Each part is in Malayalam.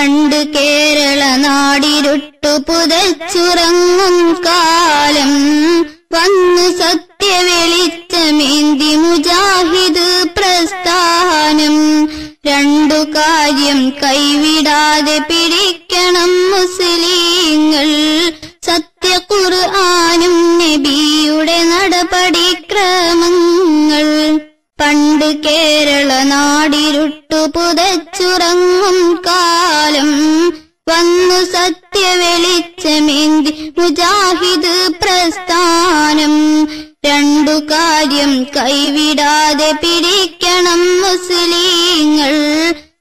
പണ്ട് കേരള നാടിരുട്ടു പുതച്ചുറങ്ങും കാലം. വന്നു സത്യവെളിച്ചമേന്തി മുജാഹിദ് പ്രസ്ഥാനം. രണ്ടു കാര്യം കൈവിടാതെ പിടിക്കണം മുസ്ലിങ്ങൾ. സത്യ ഖുർആനും നബിയുടെ നടപടിക്രമങ്ങൾ. പണ്ട് കേരള നാടിരുട്ടു പുതച്ചുറങ്ങും കാലം വന്നു സത്യ വെളിച്ചമേന്തി മുജാഹിദ് പ്രസ്ഥാനം. രണ്ടു കാര്യം കൈവിടാതെ പിടിക്കണം മുസ്ലിങ്ങൾ.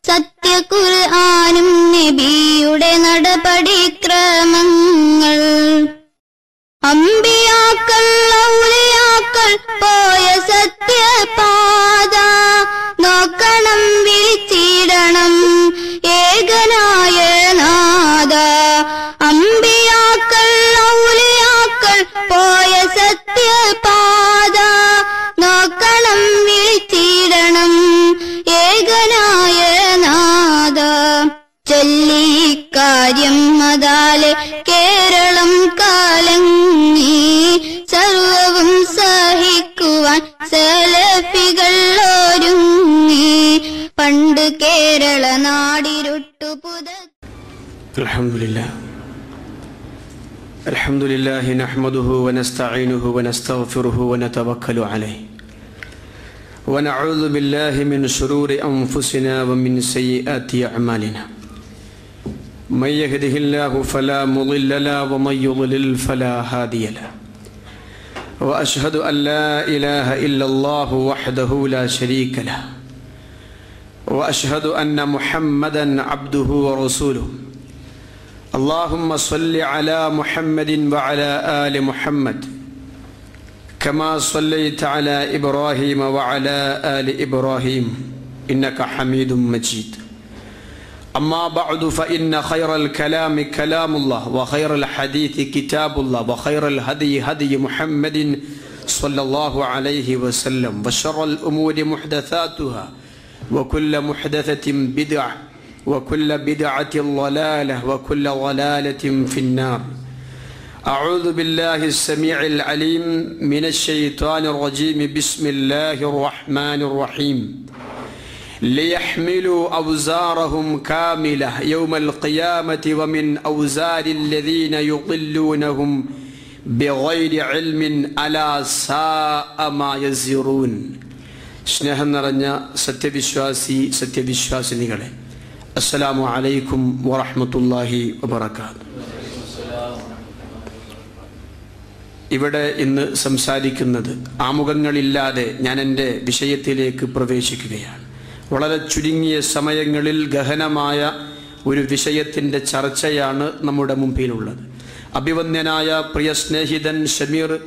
സത്യ ഖുർആനും നബിയുടെ നടപടിക്രമങ്ങൾ. അമ്പിയാക്കൾ ഔളിയാക്കൾ പോയ സത്യപാത. നോക്കണം വിളിച്ചിടണം ഏകനായ നാദ അമ്പിയാക്കൾ ഔളിയാക്കൾ പോയ സത്യപാത. ചൊല്ലിക്കാര്യം മതാലെ കേരളം കാലങ്ങി സർവവും സഹിക്കുവാൻ സലഫികൾ ഒരുങ്ങി പണ്ട് കേരള നാടിരുട്ടു പുത الحمد لله الحمد لله نحمده ونستعينه ونستغفره ونتوكل عليه ونعوذ بالله من شرور أنفسنا ومن سيئات أعمالنا من يهده الله فلا مضل له ومن يضلل فلا هادي له. وأشهد أن لا إله إلا الله وحده لا شريك له. وأشهد أن محمدا عبده ورسوله. اللهم صل على محمد وعلى آل محمد. كما صليت على إبراهيم وعلى آل إبراهيم. إنك حميد مجيد. أما بعد فإن خير الكلام كلام الله وخير الحديث كتاب الله وخير الهدي هدي محمد صلى الله عليه وسلم وشر الأمور محدثاتها وكل محدثة بدعة وكل بدعة ضلالة وكل ضلالة في النار. أعوذ بالله السميع العليم من الشيطان الرجيم بسم الله الرحمن الرحيم. ليحملوا أوزارهم كاملة يوم القيامة ومن أوزار الذين يضلونهم بغير علم ألا ساء ما يزرون സ്നേഹം നിറഞ്ഞ സത്യവിശ്വാസി സത്യവിശ്വാസിനികളെ അസ്സലാമു അലൈക്കും വറഹ്മത്തുള്ളാഹി വബറകാത്ത് ഇവിടെ ഇന്ന് സംസാരിക്കുന്നത് ആമുഖങ്ങളില്ലാതെ ഞാൻ എൻ്റെ വിഷയത്തിലേക്ക് പ്രവേശിക്കുകയാണ് വളരെ ചുരുങ്ങിയ സമയങ്ങളിൽ ഗഹനമായ ഒരു വിഷയത്തിന്റെ ചർച്ചയാണ് നമ്മുടെ മുമ്പിലുള്ളത്. അഭിവന്യനായ പ്രിയ സ്നേഹിതൻ ഷമീർ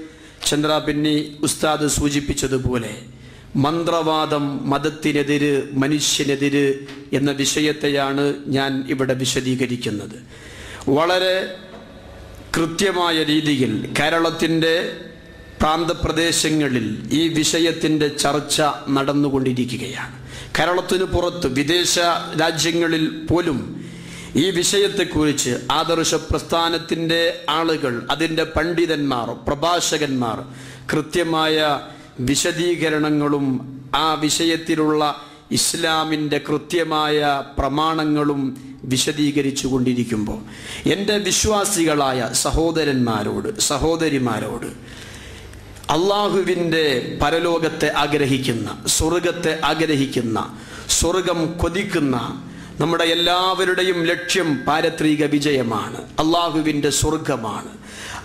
ചന്ദ്രാപിന്നി ഉസ്താദ് സൂചിപ്പിച്ചതുപോലെ മന്ത്രവാദം മതത്തിനെതിര് മനുഷ്യനെതിര് എന്ന വിഷയത്തെയാണ് ഞാൻ ഇവിടെ വിശദീകരിക്കുന്നത്. വളരെ കൃത്യമായ രീതിയിൽ കേരളത്തിന്റെ പ്രാന്തപ്രദേശങ്ങളിൽ ഈ വിഷയത്തിന്റെ ചർച്ച നടന്നുകൊണ്ടിരിക്കുകയാണ്. കേരളത്തിന് പുറത്ത് വിദേശ രാജ്യങ്ങളിൽ പോലും ഈ വിഷയത്തെക്കുറിച്ച് ആദർശ പ്രസ്ഥാനത്തിന്റെ ആളുകൾ അതിന്റെ പണ്ഡിതന്മാർ പ്രഭാഷകന്മാർ കൃത്യമായ വിശദീകരണങ്ങളും ആ വിഷയത്തിലുള്ള ഇസ്ലാമിന്റെ കൃത്യമായ പ്രമാണങ്ങളും വിശദീകരിച്ചു കൊണ്ടിരിക്കുമ്പോൾ എന്റെ വിശ്വാസികളായ സഹോദരന്മാരോട് സഹോദരിമാരോട് അള്ളാഹുവിന്റെ പരലോകത്തെ ആഗ്രഹിക്കുന്ന സ്വർഗത്തെ ആഗ്രഹിക്കുന്ന സ്വർഗം കൊതിക്കുന്ന നമ്മുടെ എല്ലാവരുടെയും ലക്ഷ്യം പാരത്രിക വിജയമാണ്. അള്ളാഹുവിന്റെ സ്വർഗമാണ്.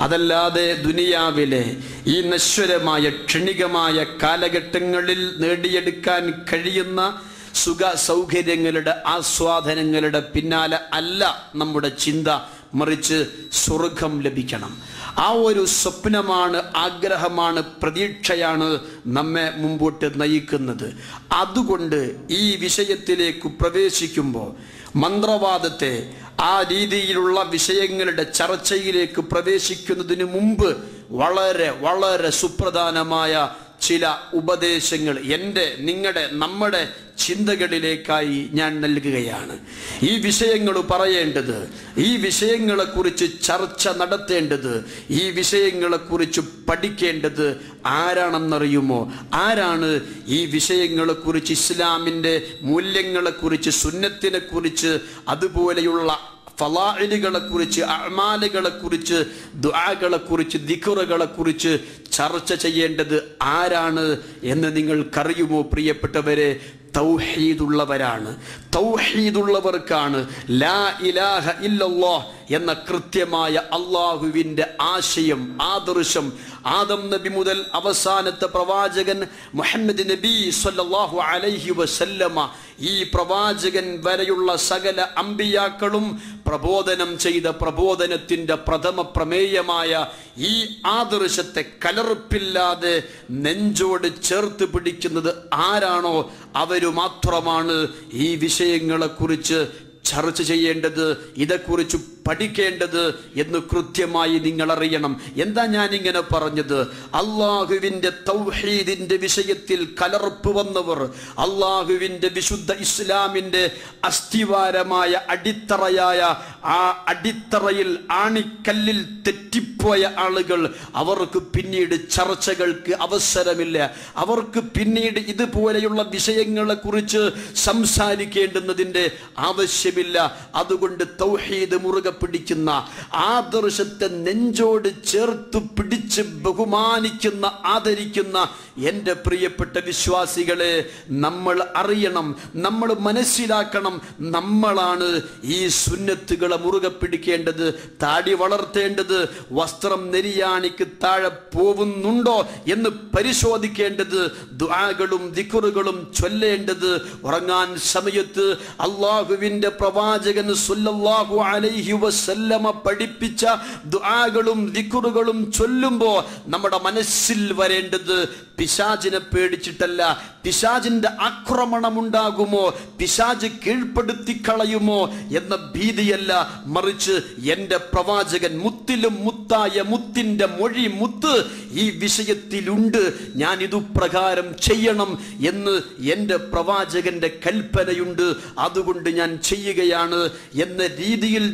അതല്ലാതെ ദുനിയാവിലെ ഈ നശ്വരമായ ക്ഷണികമായ കാലഘട്ടങ്ങളിൽ നേടിയെടുക്കാൻ കഴിയുന്ന സുഖ സൗകര്യങ്ങളുടെ ആസ്വാദനങ്ങളുടെ പിന്നാലെ അല്ല നമ്മുടെ ചിന്ത മറിച്ച് സ്വർഗം ലഭിക്കണം. ആ ഒരു സ്വപ്നമാണ് ആഗ്രഹമാണ് പ്രതീക്ഷയാണ് നമ്മെ മുമ്പോട്ട് നയിക്കുന്നത്. അതുകൊണ്ട് ഈ വിഷയത്തിലേക്ക് പ്രവേശിക്കുമ്പോൾ മന്ത്രവാദത്തെ ആ രീതിയിലുള്ള വിഷയങ്ങളുടെ ചർച്ചയിലേക്ക് പ്രവേശിക്കുന്നതിന് മുമ്പ് വളരെ വളരെ സുപ്രധാനമായ ചില ഉപദേശങ്ങൾ എന്റെ നിങ്ങളുടെ നമ്മുടെ ചിന്തകളിലേക്കായി ഞാൻ നൽകുകയാണ്. ഈ വിഷയങ്ങൾ പറയേണ്ടത് ഈ വിഷയങ്ങളെക്കുറിച്ച് ചർച്ച നടത്തേണ്ടത് ഈ വിഷയങ്ങളെക്കുറിച്ച് പഠിക്കേണ്ടത് ആരാണെന്നറിയുമോ? ആരാണ് ഈ വിഷയങ്ങളെക്കുറിച്ച് ഇസ്ലാമിന്റെ മൂല്യങ്ങളെക്കുറിച്ച് സുന്നത്തിനെക്കുറിച്ച് അതുപോലെയുള്ള ഫലാഇലുകളെ കുറിച്ച് അമാലുകളെ കുറിച്ച് ദുആകളെ കുറിച്ച് ദിക്കുറകളെ കുറിച്ച് ചർച്ച ചെയ്യേണ്ടത് ആരാണ് എന്ന് നിങ്ങൾക്കറിയുമോ പ്രിയപ്പെട്ടവരെ? തൗഹീദുള്ളവരാണ്. തൗഹീദുള്ളവർക്കാണ്. ലാ ഇലാഹ ഇല്ലല്ലാഹ് എന്ന കൃത്യമായ അള്ളാഹുവിന്റെ ആശയം ആദർശം ആദം നബി മുതൽ അവസാനത്തെ പ്രവാചകൻ മുഹമ്മദ് നബി സല്ലാഹു അലൈഹി വസല്ലമ ഈ പ്രവാചകൻ വരെയുള്ള സകല അമ്പിയാക്കളും പ്രബോധനം ചെയ്ത പ്രബോധനത്തിന്റെ പ്രഥമ പ്രമേയമായ ഈ ആദർശത്തെ കലർപ്പില്ലാതെ നെഞ്ചോട് ചേർത്ത് പിടിക്കുന്നത് ആരാണോ അവർ മാത്രമാണ് ഈ വിഷയങ്ങളെക്കുറിച്ച് ചർച്ച ചെയ്യേണ്ടത്. ഇതേക്കുറിച്ച് പഠിക്കേണ്ടത് എന്ന് കൃത്യമായി നിങ്ങൾ അറിയണം എന്താ ഞാൻ ഇങ്ങനെ പറഞ്ഞത്? അള്ളാഹുവിന്റെ തൗഹീദിന്റെ വിഷയത്തിൽ കലർപ്പ് വന്നവർ അള്ളാഹുവിന്റെ വിശുദ്ധ ഇസ്ലാമിന്റെ അസ്ഥിവാരമായ അടിത്തറയായ ആ അടിത്തറയിൽ ആണിക്കല്ലിൽ തെറ്റിപ്പോയ ആളുകൾ അവർക്ക് പിന്നീട് ചർച്ചകൾക്ക് അവസരമില്ല. അവർക്ക് പിന്നീട് ഇതുപോലെയുള്ള വിഷയങ്ങളെ കുറിച്ച് സംസാരിക്കേണ്ടുന്നതിന്റെ ആവശ്യമില്ല. അതുകൊണ്ട് തൗഹീദ് മുറുകെ പിടിക്കുന്ന ആദർശത്തെ നെഞ്ചോട് ചേർത്ത് പിടിച്ച് ബഹുമാനിക്കുന്ന ആദരിക്കുന്ന എന്റെ പ്രിയപ്പെട്ട വിശ്വാസികളെ നമ്മൾ അറിയണം നമ്മൾ മനസ്സിലാക്കണം നമ്മളാണ് ഈ സുന്നത്തുകളെ മുറുകെ പിടിക്കേണ്ടത് താടി വളർത്തേണ്ടത് വസ്ത്രം നെരിയാണിക്ക് താഴെ പോവുന്നുണ്ടോ എന്ന് പരിശോധിക്കേണ്ടത് ദുആകളും ദിക്കുറുകളും ചൊല്ലേണ്ടത് ഉറങ്ങാൻ സമയത്ത് അള്ളാഹുവിന്റെ പ്രവാചകൻ സുല്ലാഹു അലൈഹി വസല്ലമ പഠിപ്പിച്ച ദുആകളും ദിക്കുറുകളും ചൊല്ലുമ്പോൾ നമ്മുടെ മനസ്സിൽ വരേണ്ടത് പിശാചിനെ പേടിച്ചിട്ടല്ല. പിശാചിന്റെ ആക്രമണം ഉണ്ടാകുമോ പിശാജ് കീഴ്പ്പെടുത്തി കളയുമോ എന്ന ഭീതിയല്ല. മറിച്ച് എന്റെ പ്രവാചകൻ മുത്തിലും മുത്തായ മുത്തിന്റെ മൊഴി മുത്ത് ഈ വിഷയത്തിലുണ്ട്. ഞാൻ ഇതുപ്രകാരം ചെയ്യണം എന്ന് എന്റെ പ്രവാചകന്റെ കൽപ്പനയുണ്ട്. അതുകൊണ്ട് ഞാൻ ചെയ്യുകയാണ് എന്ന രീതിയിൽ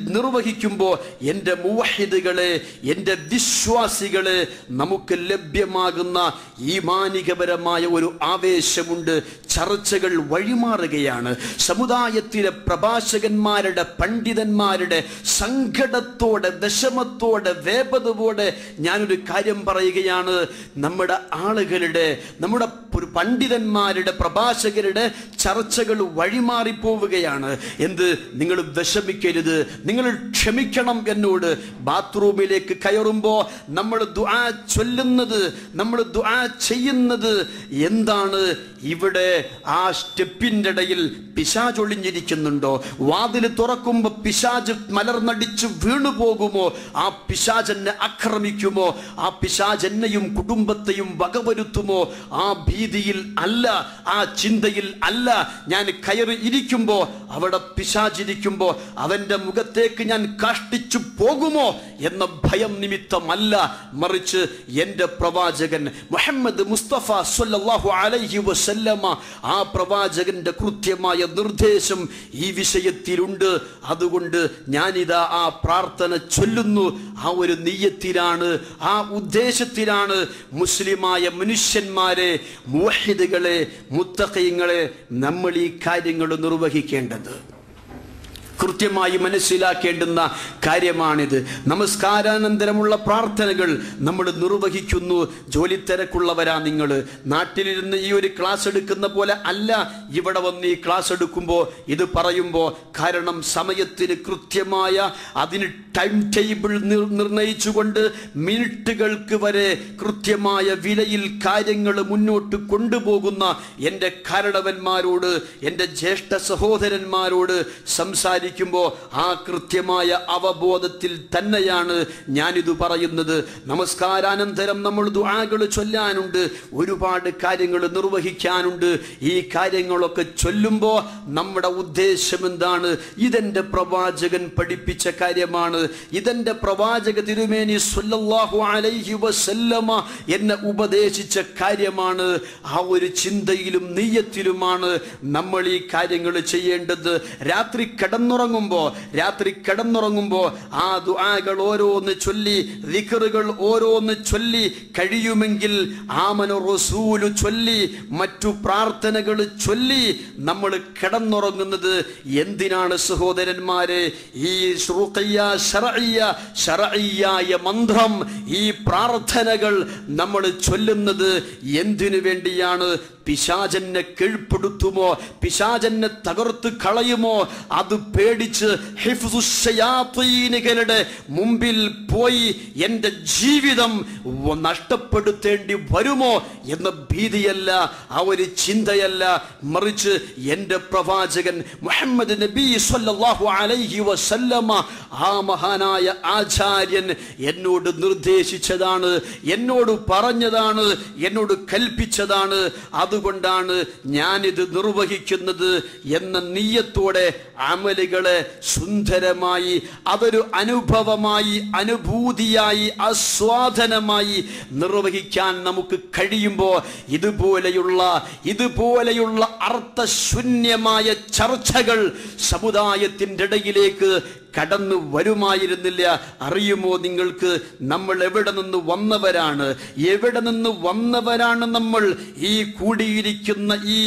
നിർവഹിക്കുമ്പോൾ എന്റെ മുവഹിദുകളെ എന്റെ വിശ്വാസികളെ നമുക്ക് ലഭ്യമാകുന്ന ഈ മാനികപരമായ ഒരു ആവേശമുണ്ട് ചർച്ചകൾ വഴിമാറുകയാണ്. സമുദായത്തിലെ പ്രഭാഷകന്മാരുടെ പണ്ഡിതന്മാരുടെ സങ്കടത്തോടെ വിഷമത്തോടെ വേപതോടെ ഞാനൊരു കാര്യം പറയുകയാണ്. നമ്മുടെ ആളുകളുടെ നമ്മുടെ പണ്ഡിതന്മാരുടെ പ്രഭാഷകരുടെ ചർച്ചകൾ വഴിമാറിപ്പോവുകയാണ്. എന്ത്? നിങ്ങൾ വിഷമിക്കരുത്. നിങ്ങൾ ക്ഷമിക്കണം എന്നോട്. ബാത്റൂമിലേക്ക് കയറുമ്പോൾ നമ്മൾ ദുആ ചൊല്ലുന്നത് നമ്മൾ ദുആ ചെയ്യുന്നത് എന്താണ്? ഇവിടെ ആ സ്റ്റെപ്പിന്റെ ഇടയിൽ പിശാജ് ഒളിഞ്ഞിരിക്കുന്നുണ്ടോ? വാതിൽ തുറക്കുമ്പോൾ പിശാജ് മലർന്നടിച്ച് വീണു പോകുമോ? ആ പിശാജ് എന്നെ ആക്രമിക്കുമോ? ആ പിശാജ് എന്നെയും കുടുംബത്തെയും വകവരുത്തുമോ? ആ ഭീതിയിൽ അല്ല ആ ചിന്തയിൽ അല്ല ഞാൻ കയറി ഇരിക്കുമ്പോൾ അവിടെ പിശാചിരിക്കുമ്പോ അവന്റെ മുഖത്തേക്ക് ഞാൻ കാഷ്ടിച്ചു പോകുമോ എന്ന ഭയം നിമിത്തമല്ല മറിച്ച് എന്റെ പ്രവാചകൻ മുഹമ്മദ് മുസ്തഫ സല്ലല്ലാഹു അലൈഹി വസല്ലമ ആ പ്രവാചകന്റെ കൃത്യമായ നിർദ്ദേശം ഈ വിഷയത്തിലുണ്ട്. അതുകൊണ്ട് ഞാനിതാ ആ പ്രാർത്ഥന ചൊല്ലുന്നു. ആ ഒരു നീയത്തിലാണ് ആ ഉദ്ദേശത്തിലാണ് മുസ്ലിമായ മനുഷ്യന്മാരെ മുവഹിദുകളെ മുത്തഖീങ്ങളെ നമ്മൾ ഈ കാര്യങ്ങൾ നിർവഹിക്കേണ്ടത്. കൃത്യമായി മനസ്സിലാക്കേണ്ടുന്ന കാര്യമാണിത്. നമസ്കാരാനന്തരമുള്ള പ്രാർത്ഥനകൾ നമ്മൾ നിർവഹിക്കുന്നു. ജോലി തിരക്കുള്ളവരാ നിങ്ങൾ. നാട്ടിലിരുന്ന് ഈ ഒരു ക്ലാസ് എടുക്കുന്ന പോലെ അല്ല ഇവിടെ വന്ന് ഈ ക്ലാസ് എടുക്കുമ്പോൾ ഇത് പറയുമ്പോൾ കാരണം സമയത്തിന് കൃത്യമായ അതിന് ടൈം ടേബിൾ നിർണയിച്ചുകൊണ്ട് മിനിറ്റുകൾക്ക് വരെ കൃത്യമായ വിലയിൽ കാര്യങ്ങൾ മുന്നോട്ട് കൊണ്ടുപോകുന്ന എന്റെ കാരണവന്മാരോട് എന്റെ ജ്യേഷ്ഠ സഹോദരന്മാരോട് സംസാരിക്കും നമസ്കരിക്കുമ്പോൾ ആ കൃത്യമായ അവബോധത്തിൽ തന്നെയാണ് ഞാനിത് പറയുന്നത്. നമസ്കാരാനന്തരം നമ്മൾ ദുആകൾ ചൊല്ലാനുണ്ട്. ഒരുപാട് കാര്യങ്ങൾ നിർവഹിക്കാനുണ്ട്. ഈ കാര്യങ്ങളൊക്കെ ചൊല്ലുമ്പോൾ നമ്മുടെ ഉദ്ദേശം എന്താണ്? ഇതെന്റെ പ്രവാചകൻ പഠിപ്പിച്ച കാര്യമാണ്. ഇതെന്റെ പ്രവാചക തിരുമേനി സുല്ലാഹു അലൈഹി വസല്ലമ എന്നെ ഉപദേശിച്ച കാര്യമാണ്. ആ ഒരു ചിന്തയിലും നീയത്തിലുമാണ് നമ്മൾ ഈ കാര്യങ്ങൾ ചെയ്യേണ്ടത്. രാത്രി കിടന്നുറങ്ങുമ്പോൾ രാത്രി കിടന്നുറങ്ങുമ്പോൾ ആ ദുആകൾ ഓരോന്ന് ചൊല്ലി ദിക്റുകൾ ഓരോന്ന് ചൊല്ലി കഴിയുമെങ്കിൽ ആമന റസൂലു ചൊല്ലി മറ്റു പ്രാർത്ഥനകൾ ചൊല്ലി നമ്മൾ കിടന്നുറങ്ങുന്നത് എന്തിനാണ് സഹോദരന്മാരെ? ഈ ശറയ്യായ മന്ത്രം ഈ പ്രാർത്ഥനകൾ നമ്മൾ ചൊല്ലുന്നത് എന്തിനു വേണ്ടിയാണ്? പിശാചനെ കീഴ്പ്പെടുത്തുമോ? പിശാചനെ തകർത്ത് കളയുമോ? അത് പേടിച്ച് ഹിഫ്സുശയാത്തീനുകളുടെ മുമ്പിൽ പോയി എന്റെ ജീവിതം നഷ്ടപ്പെടുത്തേണ്ടി വരുമോ എന്ന ഭീതിയല്ല ആ ഒരു ചിന്തയല്ല. മറിച്ച് എന്റെ പ്രവാചകൻ മുഹമ്മദ് നബി സ്വല്ലല്ലാഹു അലൈഹി വസല്ലമ ആ മഹാനായ ആചാര്യൻ എന്നോട് നിർദ്ദേശിച്ചതാണ് എന്നോട് പറഞ്ഞതാണ് എന്നോട് കൽപ്പിച്ചതാണ്. അതുകൊണ്ടാണ് ഞാനിത് നിർവഹിക്കുന്നത് എന്ന നീയത്തോടെ അമലുകളെ സുന്ദരമായി അതൊരു അനുഭവമായി അനുഭൂതിയായി ആസ്വാദനമായി നിർവഹിക്കാൻ നമുക്ക് കഴിയുമ്പോൾ ഇതുപോലെയുള്ള ഇതുപോലെയുള്ള അർത്ഥശൂന്യമായ ചർച്ചകൾ സമുദായത്തിന്റെ ഇടയിലേക്ക് കടന്നു വരുമായിരുന്നില്ല. അറിയുമോ നിങ്ങൾക്ക്? നമ്മൾ എവിടെ നിന്ന് വന്നവരാണ്? എവിടെ നിന്ന് വന്നവരാണ് നമ്മൾ? ഈ കൂടിയിരിക്കുന്ന ഈ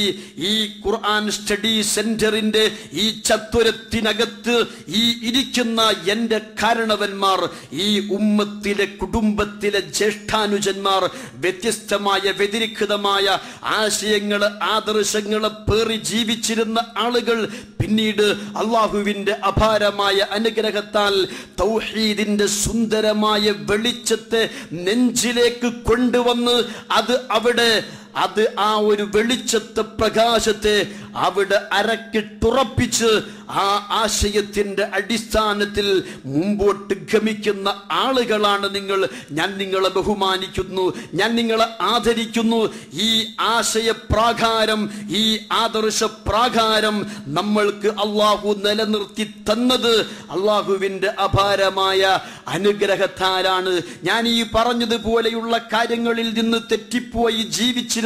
ഈ ഖുർആൻ സ്റ്റഡി സെന്ററിന്റെ ഈ ചത്വരത്തിനകത്ത് ഈ ഇരിക്കുന്ന എന്റെ കാരണവന്മാർ ഈ ഉമ്മത്തിലെ കുടുംബത്തിലെ ജ്യേഷ്ഠാനുജന്മാർ വ്യത്യസ്തമായ വ്യതിരിക്തമായ ആശയങ്ങൾ ആദർശങ്ങളെ പേറി ജീവിച്ചിരുന്ന ആളുകൾ പിന്നീട് അള്ളാഹുവിന്റെ അപാരമായ അനുഗ്രഹത്താൽ തൗഹീദിന്റെ സുന്ദരമായ വെളിച്ചത്തെ നെഞ്ചിലേക്ക് കൊണ്ടുവന്ന് അത് അവിടെ അത് ആ ഒരു വെളിച്ചത്തെ പ്രകാശത്തെ അവിടെ അരക്കിട്ടുറപ്പിച്ച് ആ ആശയത്തിന്റെ അടിസ്ഥാനത്തിൽ മുമ്പോട്ട് ഗമിക്കുന്ന ആളുകളാണ് നിങ്ങൾ. ഞാൻ നിങ്ങളെ ബഹുമാനിക്കുന്നു. ഞാൻ നിങ്ങളെ ആദരിക്കുന്നു. ഈ ആശയപ്രാകാരം ഈ ആദർശ പ്രാകാരം നമ്മൾക്ക് അള്ളാഹു നിലനിർത്തി തന്നത് അള്ളാഹുവിന്റെ അപാരമായ അനുഗ്രഹത്താലാണ്. ഞാൻ ഈ പറഞ്ഞതുപോലെയുള്ള കാര്യങ്ങളിൽ നിന്ന് തെറ്റിപ്പോയി ജീവിച്ചിരുന്ന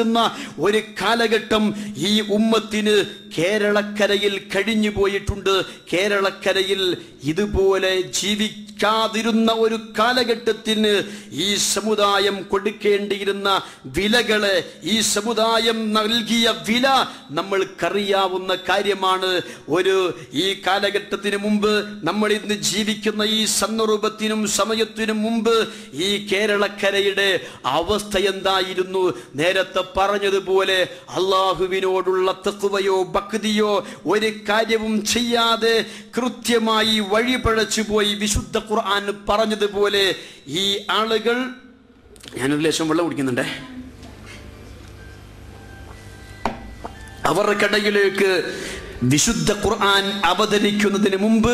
ഒരു കാലഘട്ടം ഈ ഉമ്മത്തിന് കേരളക്കരയിൽ കഴിഞ്ഞു പോയിട്ടുണ്ട് കേരളക്കരയിൽ ഇതുപോലെ ജീവിക്കാതിരുന്ന ഒരു കാലഘട്ടത്തിന് ഈ സമുദായം കൊടുക്കേണ്ടിയിരുന്ന വിലകളെ ഈ സമുദായം നൽകിയ വില നമ്മൾക്കറിയാവുന്ന കാര്യമാണ്. ഒരു ഈ കാലഘട്ടത്തിന് മുമ്പ് നമ്മൾ ഇന്ന് ജീവിക്കുന്ന ഈ സന്ദർഭത്തിനും സമയത്തിനും മുമ്പ് ഈ കേരളക്കരയുടെ അവസ്ഥ എന്തായിരുന്നു? നേരത്തെ പറഞ്ഞതുപോലെ അള്ളാഹുവിനോടുള്ള തത്വയോ ഭക്തിയോ ഒരു കാര്യവും ചെയ്യാതെ കൃത്യമായി വഴിപഴച്ചു പോയി വിശുദ്ധ ഖുർആൻ പറഞ്ഞതുപോലെ ഈ ആളുകൾ ഞാനൊരു ലേശം വെള്ളം കുടിക്കുന്നുണ്ടേ. അവർക്കിടയിലേക്ക് വിശുദ്ധ ഖുർആൻ അവതരിക്കുന്നതിന് മുമ്പ്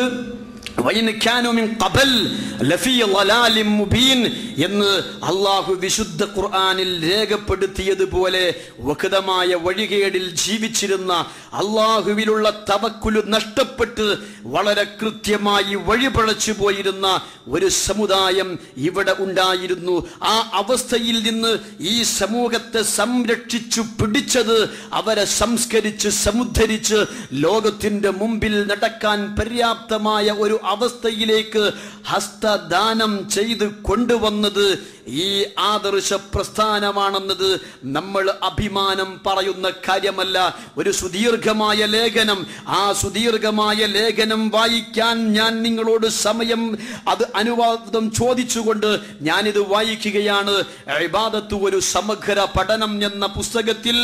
എന്ന് അള്ളാഹു വിശുദ്ധ ഖുർആാനിൽ രേഖപ്പെടുത്തിയതുപോലെ വക്തമായ വഴികേടിൽ ജീവിച്ചിരുന്ന അള്ളാഹുവിലുള്ള തവക്കുലു നഷ്ടപ്പെട്ട് വളരെ കൃത്യമായി വഴിപഴച്ചു പോയിരുന്ന ഒരു സമുദായം ഇവിടെ ഉണ്ടായിരുന്നു. ആ അവസ്ഥയിൽ നിന്ന് ഈ സമൂഹത്തെ സംരക്ഷിച്ചു പിടിച്ചത് അവരെ സംസ്കരിച്ച് സമുദ്ധരിച്ച് ലോകത്തിന്റെ മുമ്പിൽ നടക്കാൻ പര്യാപ്തമായ ഒരു അവസ്ഥയിലേക്ക് ഹസ്തദാനം ചെയ്ത് കൊണ്ടുവന്നത് ഈ ആദർശ പ്രസ്ഥാനമാണെന്നത് നമ്മൾ അഭിമാനം പറയുന്ന കാര്യമല്ല. ഒരു സുദീർഘമായ ലേഖനം. ആ സുദീർഘമായ ലേഖനം വായിക്കാൻ ഞാൻ നിങ്ങളോട് സമയം അത് അനുവാദം ചോദിച്ചുകൊണ്ട് ഞാനിത് വായിക്കുകയാണ്. ഇബാദത്ത് ഒരു സമഗ്ര പഠനം എന്ന പുസ്തകത്തിൽ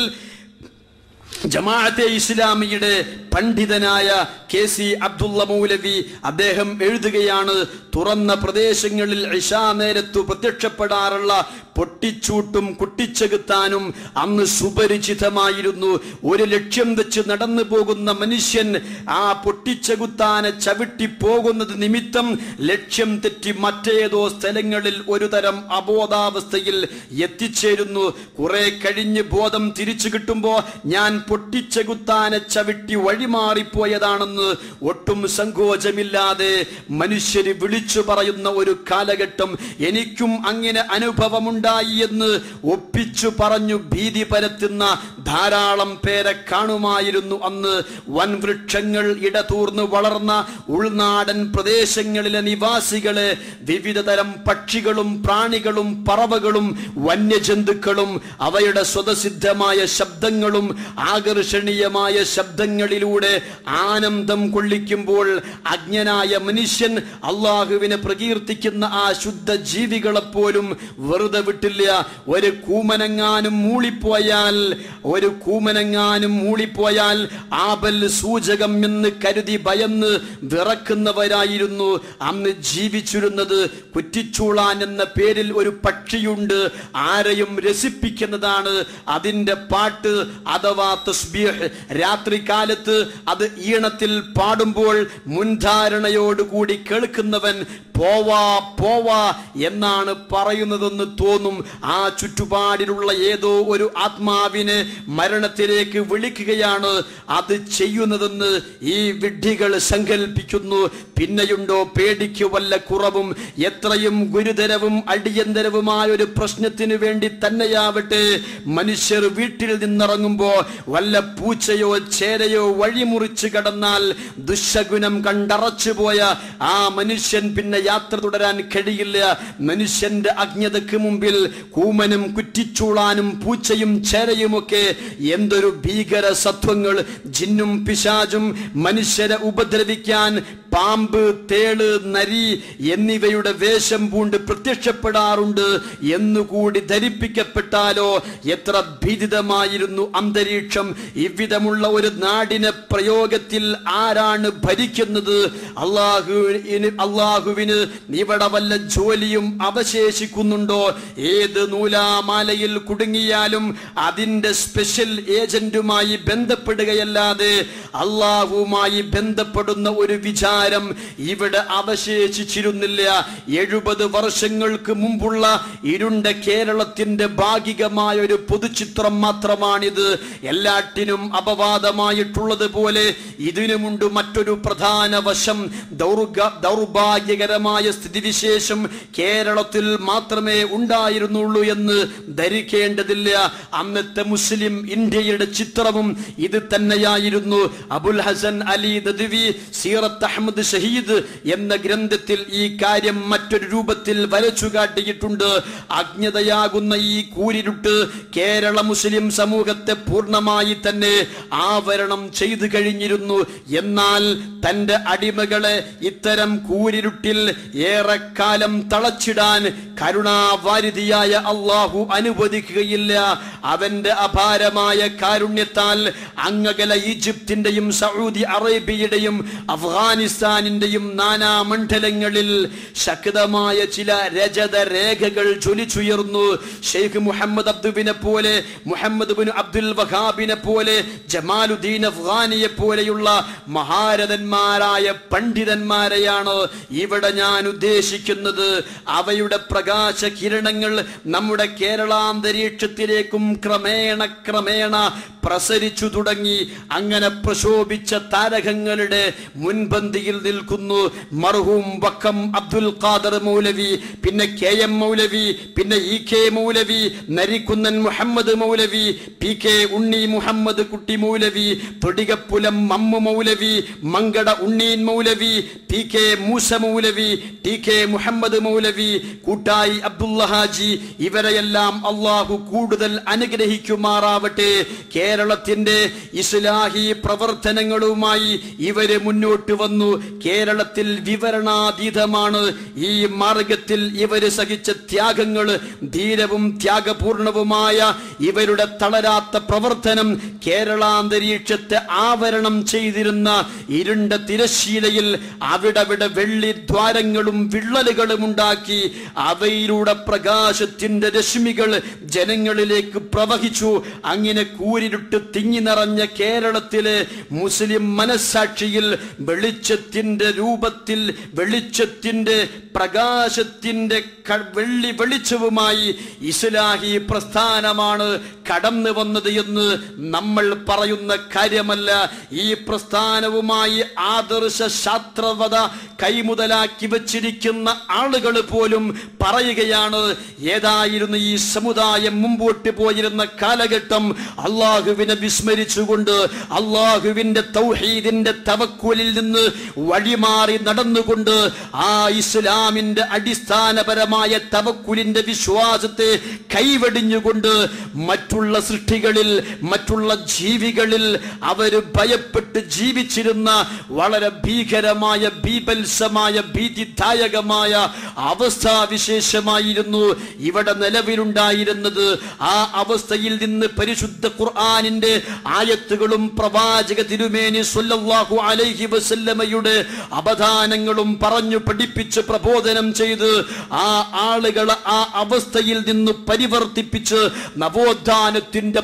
ജമാഅത്തെ ഇസ്ലാമിയുടെ പണ്ഡിതനായ കെ സി അബ്ദുള്ള മൗലവി അദ്ദേഹം എഴുതുകയാണ് തുറന്ന പ്രദേശങ്ങളിൽ ഇഷാ നേരത്തു പ്രത്യക്ഷപ്പെടാറുള്ള പൊട്ടിച്ചൂട്ടും കുട്ടിച്ചെകുത്താനും അന്ന് സുപരിചിതമായിരുന്നു. ഒരു ലക്ഷ്യം വെച്ച് നടന്നു പോകുന്ന മനുഷ്യൻ ആ പൊട്ടിച്ചെകുത്താനെ ചവിട്ടി പോകുന്നത് നിമിത്തം ലക്ഷ്യം തെറ്റി മറ്റേതോ സ്ഥലങ്ങളിൽ ഒരു തരം അബോധാവസ്ഥയിൽ എത്തിച്ചേരുന്നു. കുറെ കഴിഞ്ഞ് ബോധം തിരിച്ചു കിട്ടുമ്പോൾ ഞാൻ പൊട്ടിച്ചെകുത്താനെ ചവിട്ടി വഴിമാറിപ്പോയതാണെന്ന് ഒട്ടും സങ്കോചമില്ലാതെ മനുഷ്യര് വിളിച്ചു പറയുന്ന ഒരു കാലഘട്ടം എനിക്കും അങ്ങനെ അനുഭവമുണ്ടായി എന്ന് ഒപ്പിച്ചു പറഞ്ഞു ഭീതി പരത്തുന്ന ധാരാളം പേരെ കാണുമായിരുന്നു അന്ന്. വൻവൃക്ഷങ്ങൾ ഇടതൂർന്ന് വളർന്ന ഉൾനാടൻ പ്രദേശങ്ങളിലെ നിവാസികളെ വിവിധ തരം പക്ഷികളും പ്രാണികളും പറവകളും വന്യജന്തുക്കളും അവയുടെ സ്വതസിദ്ധമായ ശബ്ദങ്ങളും ആകർഷണീയമായ ശബ്ദങ്ങളിലൂടെ ആനന്ദം കൊള്ളിക്കുമ്പോൾ അജ്ഞനായ മനുഷ്യൻ അള്ളാഹുവിനെ പ്രകീർത്തിക്കുന്ന ആ ശുദ്ധ ജീവികളെപ്പോലും വെറുതെ വിട്ടില്ല. ഒരു കൂമനങ്ങാനും മൂളിപ്പോയാൽ ഒരു കൂമനങ്ങാനും മൂളിപ്പോയാൽ ആപൽ സൂചകം എന്ന് കരുതി ഭയന്ന് വിറക്കുന്നവരായിരുന്നു. അന്ന് ജീവിച്ചിരുന്നത് കുറ്റിച്ചൂളാൻ എന്ന പേരിൽ ഒരു പക്ഷിയുണ്ട്. ആരെയും രസിപ്പിക്കുന്നതാണ് അതിന്റെ പാട്ട്. അഥവാ തസ്ബീഹ് രാത്രി കാലത്ത് അത് ഈണത്തിൽ പാടുമ്പോൾ മുൻധാരണയോടുകൂടി കേൾക്കുന്നവൻ പോവാ പോവാ എന്നാണ് പറയുന്നതെന്ന് തോന്നും. ആ ചുറ്റുപാടിലുള്ള ഏതോ ഒരു ആത്മാവിനെ മരണത്തിലേക്ക് വിളിക്കുകയാണ് അത് ചെയ്യുന്നതെന്ന് ഈ വിഡ്ഢികൾ സങ്കല്പിക്കുന്നു പിന്നെയുണ്ടോ പേടിക്ക് വല്ല കുറവും? എത്രയും ഗുരുതരവും അടിയന്തരവുമായ ഒരു പ്രശ്നത്തിന് വേണ്ടി തന്നെയാവട്ടെ. മനുഷ്യർ വീട്ടിൽ നിന്നിറങ്ങുമ്പോ വല്ല പൂച്ചയോ ചേരയോ വഴിമുറിച്ച് കടന്നാൽ ദുശഗുണം കണ്ടറച്ചു പോയ ആ മനുഷ്യൻ പിന്നെ യാത്ര തുടരാൻ കഴിയില്ല. മനുഷ്യന്റെ അജ്ഞതയ്ക്ക് മുമ്പിൽ കൂമനും കുറ്റിച്ചൂളാനും പൂച്ചയും ചേരയുമൊക്കെ എന്തൊരു ഭീകര സത്വങ്ങൾ. ജിന്നും പിശാചും മനുഷ്യരെ ഉപദ്രവിക്കാൻ പാമ്പ് തേൾ നരി എന്നിവയുടെ വേഷം പൂണ്ട് പ്രത്യക്ഷപ്പെടാറുണ്ട്. എന്നുകൂടി ധരിപ്പിക്കപ്പെട്ടാലോ എത്ര ഭീതിതമായിരുന്നു അന്തരീക്ഷം. അന്തരീക്ഷം ഇവിധമുള്ള ഒരു നാടിനെ പ്രയോഗത്തിൽ ആരാണ് ഭരിക്കുന്നത്? അള്ളാഹു അള്ളാഹുവിന് ഇവിടെ വല്ല ജോലിയും അവശേഷിക്കുന്നുണ്ടോ? ഏത് നൂലാമാലയിൽ കുടുങ്ങിയാലും അതിന്റെ സ്പെഷ്യൽ ഏജന്റുമായി ബന്ധപ്പെടുകയല്ലാതെ അള്ളാഹുവുമായി ബന്ധപ്പെടുന്ന ഒരു വിചാരം ഇവിടെ അവശേഷിച്ചിരുന്നില്ല. എഴുപത് വർഷങ്ങൾക്ക് മുമ്പുള്ള ഇരുണ്ട കേരളത്തിന്റെ ഭാഗികമായ ഒരു പൊതുചിത്രം മാത്രമാണിത്. എല്ലാ എല്ലാറ്റിനും അപവാദമായിട്ടുള്ളത് പോലെ ഇതിനുമുണ്ട് മറ്റൊരു പ്രധാന വശം. ദൗർഭാഗ്യകരമായ സ്ഥിതിവിശേഷം കേരളത്തിൽ മാത്രമേ ഉണ്ടായിരുന്നുള്ളൂ എന്ന് ധരിക്കേണ്ടതില്ല. അന്നത്തെ മുസ്ലിം ഇന്ത്യയുടെ ചിത്രവും ഇത് തന്നെയായിരുന്നു. അബുൽ ഹസൻ അലി ദദ്വി സീറത്ത് അഹമ്മദ് ഷഹീദ് എന്ന ഗ്രന്ഥത്തിൽ ഈ കാര്യം മറ്റൊരു രൂപത്തിൽ വരച്ചു കാട്ടിയിട്ടുണ്ട്. അജ്ഞതയാകുന്ന ഈ കൂരിരുട്ട് കേരള മുസ്ലിം സമൂഹത്തെ പൂർണമായി തന്നെ ആവരണം ചെയ്തു കഴിഞ്ഞിരുന്നു. എന്നാൽ തന്റെ അടിമകളെ ഇത്തരം കൂരിരുട്ടിൽ ഏറെക്കാലം തളച്ചിടാൻ കരുണാവാരിധിയായ അള്ളാഹു അനുവദിക്കുകയില്ല. അവന്റെ അപാരമായ കാരുണ്യത്താൽ അങ്ങകല ഈജിപ്തിന്റെയും സൗദി അറേബ്യയുടെയും അഫ്ഗാനിസ്ഥാനിന്റെയും നാനാ മണ്ഡലങ്ങളിൽ ശക്തമായ ചില രജത രേഖകൾ ചൊലിച്ചുയർന്നു ഷെയ്ഖ് മുഹമ്മദ് അബ്ദുബിനെ പോലെ മുഹമ്മദ് ബിൻ അബ്ദുൽ വഹാബിനെ പോലെ ജമാലുദ്ദീൻ അഫ്ഗാനിയെ പോലെയുള്ള മഹാരഥന്മാരായ പണ്ഡിതന്മാരെയാണ് ഇവിടെ ഞാൻ ഉദ്ദേശിക്കുന്നത്. അവയുടെ പ്രകാശ കിരണങ്ങൾ നമ്മുടെ കേരളാന്തരീക്ഷത്തിലേക്കും ക്രമേണ ക്രമേണ പ്രസരിച്ചു തുടങ്ങി. അങ്ങനെ പ്രശോഭിച്ച താരകങ്ങളുടെ മുൻപന്തിയിൽ നിൽക്കുന്നു. മർഹൂം വക്കം അബ്ദുൽ ഖാദർ മൗലവി പിന്നെ കെ എം മൗലവി പിന്നെ E K Maulavi Narikkunnan Muhammad Maulavi P K Unni Muhammad Kutty Maulavi Thodikappulam Mammu Maulavi Mankada Unneen Maulavi P K Moosa Maulavi T K Muhammad Maulavi Koottayi Abdulla Haji ഇവരെയെല്ലാം അള്ളാഹു കൂടുതൽ അനുഗ്രഹിക്കുമാറാവട്ടെ. കേരളത്തിന്റെ ഇസ്ലാഹി പ്രവർത്തനങ്ങളുമായി ഇവർ മുന്നോട്ട് വന്നു. കേരളത്തിൽ വിവരണാതീതമാണ്. ഈ മാർഗത്തിൽ ഇവർ സഹിച്ച ത്യാഗങ്ങൾ ധീരവും ത്യാഗപൂർണവുമായ ഇവരുടെ തളരാത്ത പ്രവർത്തനം കേരളാന്തരീക്ഷത്തെ ആവരണം ചെയ്തിരുന്ന ഇരുണ്ട തിരശീലയിൽ അവിടവിടെ വെള്ളി ദ്വാരങ്ങളും വിള്ളലുകളും ഉണ്ടാക്കി അവയിലൂടെ പ്രകാശത്തിന്റെ രശ്മികൾ ജനങ്ങളിലേക്ക് പ്രവഹിച്ചു. അങ്ങനെ കൂരിരുട്ട് തിങ്ങി നിറഞ്ഞ കേരളത്തിലെ മുസ്ലിം മനസാക്ഷിയിൽ വെളിച്ചത്തിന്റെ രൂപത്തിൽ വെളിച്ചത്തിന്റെ പ്രകാശത്തിന്റെ വെള്ളി വെളിച്ചവുമായി ഇസ്ലാഹി പ്രസ്ഥാനമാണ് കടന്നു വന്നത് എന്ന് നമ്മൾ പറയുന്ന കാര്യമല്ല. ഈ പ്രസ്ഥാനവുമായി ആദർശ ശാസ്ത്രവത കൈമുതലാക്കി വച്ചിരിക്കുന്ന ആളുകൾ പോലും പറയുകയാണ് ഏതായിരുന്നു ഈ സമുദായം മുമ്പോട്ട് പോയിരുന്ന കാലഘട്ടം? അള്ളാഹുവിനെ വിസ്മരിച്ചുകൊണ്ട് അള്ളാഹുവിന്റെ തൗഹീദിന്റെ തവക്കുലിൽ നിന്ന് വഴിമാറി നടന്നുകൊണ്ട് ആ ഇസ്ലാമിന്റെ അടിസ്ഥാനപരമായ തവക്കുലിന്റെ വിശ്വാസത്തെ കൈവടിഞ്ഞുകൊണ്ട് മറ്റുള്ള സൃഷ്ടികളിൽ മറ്റുള്ള ജീവികളിൽ അവർ ഭയപ്പെട്ട് ജീവിച്ചിരുന്ന വളരെ ഭീകരമായ ഭീപത്സമായ ഭീതിദായകമായ അവസ്ഥാവിശേഷമായിരുന്നു ഇവിടെ നിലവിലുണ്ടായിരുന്നത്. ആ അവസ്ഥയിൽ നിന്ന് പരിശുദ്ധ ഖുർആാനിന്റെ ആയത്തുകളും പ്രവാചക തിരുമേനി സ്വല്ലല്ലാഹു അലൈഹി വസല്ലമയുടെ അവധാനങ്ങളും പറഞ്ഞു പഠിപ്പിച്ച് പ്രബോധനം ചെയ്ത് ആ ആളുകളെ ആ അവസ്ഥയിൽ നിന്ന് പരിവർത്തിപ്പിച്ച് നവോത്ഥാനത്തിന്റെ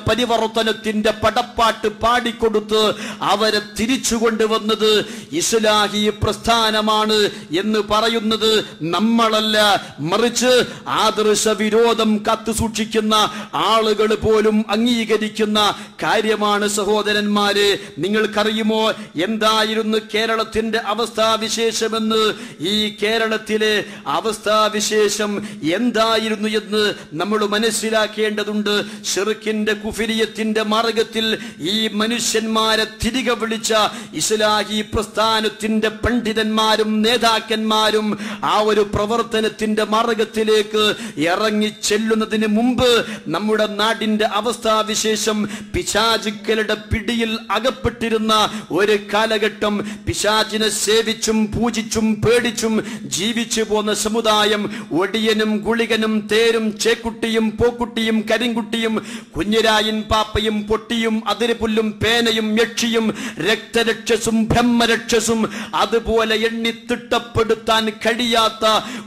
പരിവർത്തനത്തിന്റെ പടപ്പാട്ട് പാടിക്കൊടുത്ത് അവരെ തിരിച്ചു കൊണ്ടുവന്നത് ഇസ്ലാഹി പ്രസ്ഥാനമാണ് എന്ന് പറയുന്നത് നമ്മളല്ല. മറിച്ച് ആദർശ വിരോധം കത്തു സൂക്ഷിക്കുന്ന ആളുകൾ പോലും അംഗീകരിക്കുന്ന കാര്യമാണ് സഹോദരന്മാരെ. നിങ്ങൾക്കറിയുമോ എന്തായിരുന്നു കേരളത്തിന്റെ അവസ്ഥാവിശേഷമെന്ന്? ഈ കേരളത്തിലെ അവസ്ഥാവിശേഷം എന്തായിരുന്നു എന്ന് നമ്മൾ മനസ്സിലാക്കേണ്ടതുണ്ട്. ഷെറുക്കിന്റെ കുഫിരിയത്തിന്റെ മാർഗത്തിൽ ഈ മനുഷ്യന്മാരെ തിരികെ വിളിച്ച ഇസ്ലാഹി പ്രസ്ഥാനത്തിന്റെ പണ്ഡിതന്മാരും നേതാക്കന്മാരും ആ ഒരു പ്രവർത്തനത്തിന്റെ മാർഗത്തിലേക്ക് ഇറങ്ങി ചെല്ലുന്നതിന് മുമ്പ് നമ്മുടെ നാടിന്റെ അവസ്ഥാവിശേഷം പിശാചുക്കളുടെ പിടിയിൽ അകപ്പെട്ടിരുന്ന ഒരു കാലഘട്ടം പിശാചിനെ സേവിച്ചും പൂജിച്ചും പേടിച്ചും ജീവിച്ചു പോന്ന സമുദായം ഒടിയനും ഗുളികനും തേരും ചേക്കുട്ടിയും പോക്കുട്ടിയും കരിങ്കുട്ടിയും കുഞ്ഞിരായൻ പാപ്പയും പൊട്ടിയും അതിരുപുല്ലും പേനയും യക്ഷിയും രക്തരക്ഷസും ബ്രഹ്മരക്ഷസും അതുപോലെ എണ്ണി തിട്ടപ്പെടുത്താൻ കഴിയാത്ത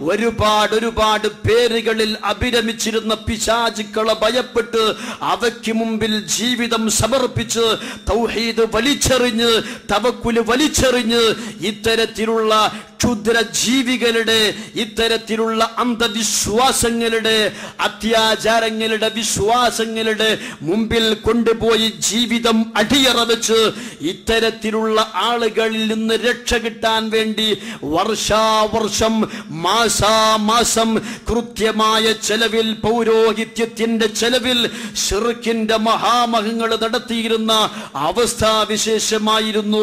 ഒരുപാട് ഒരുപാട് പേരുകളിൽ അഭിരമിച്ചിരുന്ന പിശാചുക്കളെ ഭയപ്പെട്ട് അവയ്ക്ക് മുമ്പിൽ ജീവിതം സമർപ്പിച്ച് തൗഹീദ് വലിച്ചെറിഞ്ഞ് തവക്കുൽ വലിച്ചെറിഞ്ഞ് ഇത്തരത്തിലുള്ള ക്ഷുദ്ര ജീവികളുടെ ഇത്തരത്തിലുള്ള അന്ധവിശ്വാസങ്ങളുടെ അത്യാചാരങ്ങളുടെ വിശ്വാസങ്ങളുടെ മുമ്പിൽ കൊണ്ടുപോയി ജീവിതം അടിയറ വെച്ച് ഇത്തരത്തിലുള്ള ആളുകളിൽ നിന്ന് രക്ഷ കിട്ടാൻ വേണ്ടി വർഷാവർഷം മാസാമാസം കൃത്യമായ ചെലവിൽ പൗരോഹിത്യത്തിന്റെ ചെലവിൽ ഷിർക്കിന്റെ മഹാമഹങ്ങൾ നടത്തിയിരുന്ന അവസ്ഥാവിശേഷമായിരുന്നു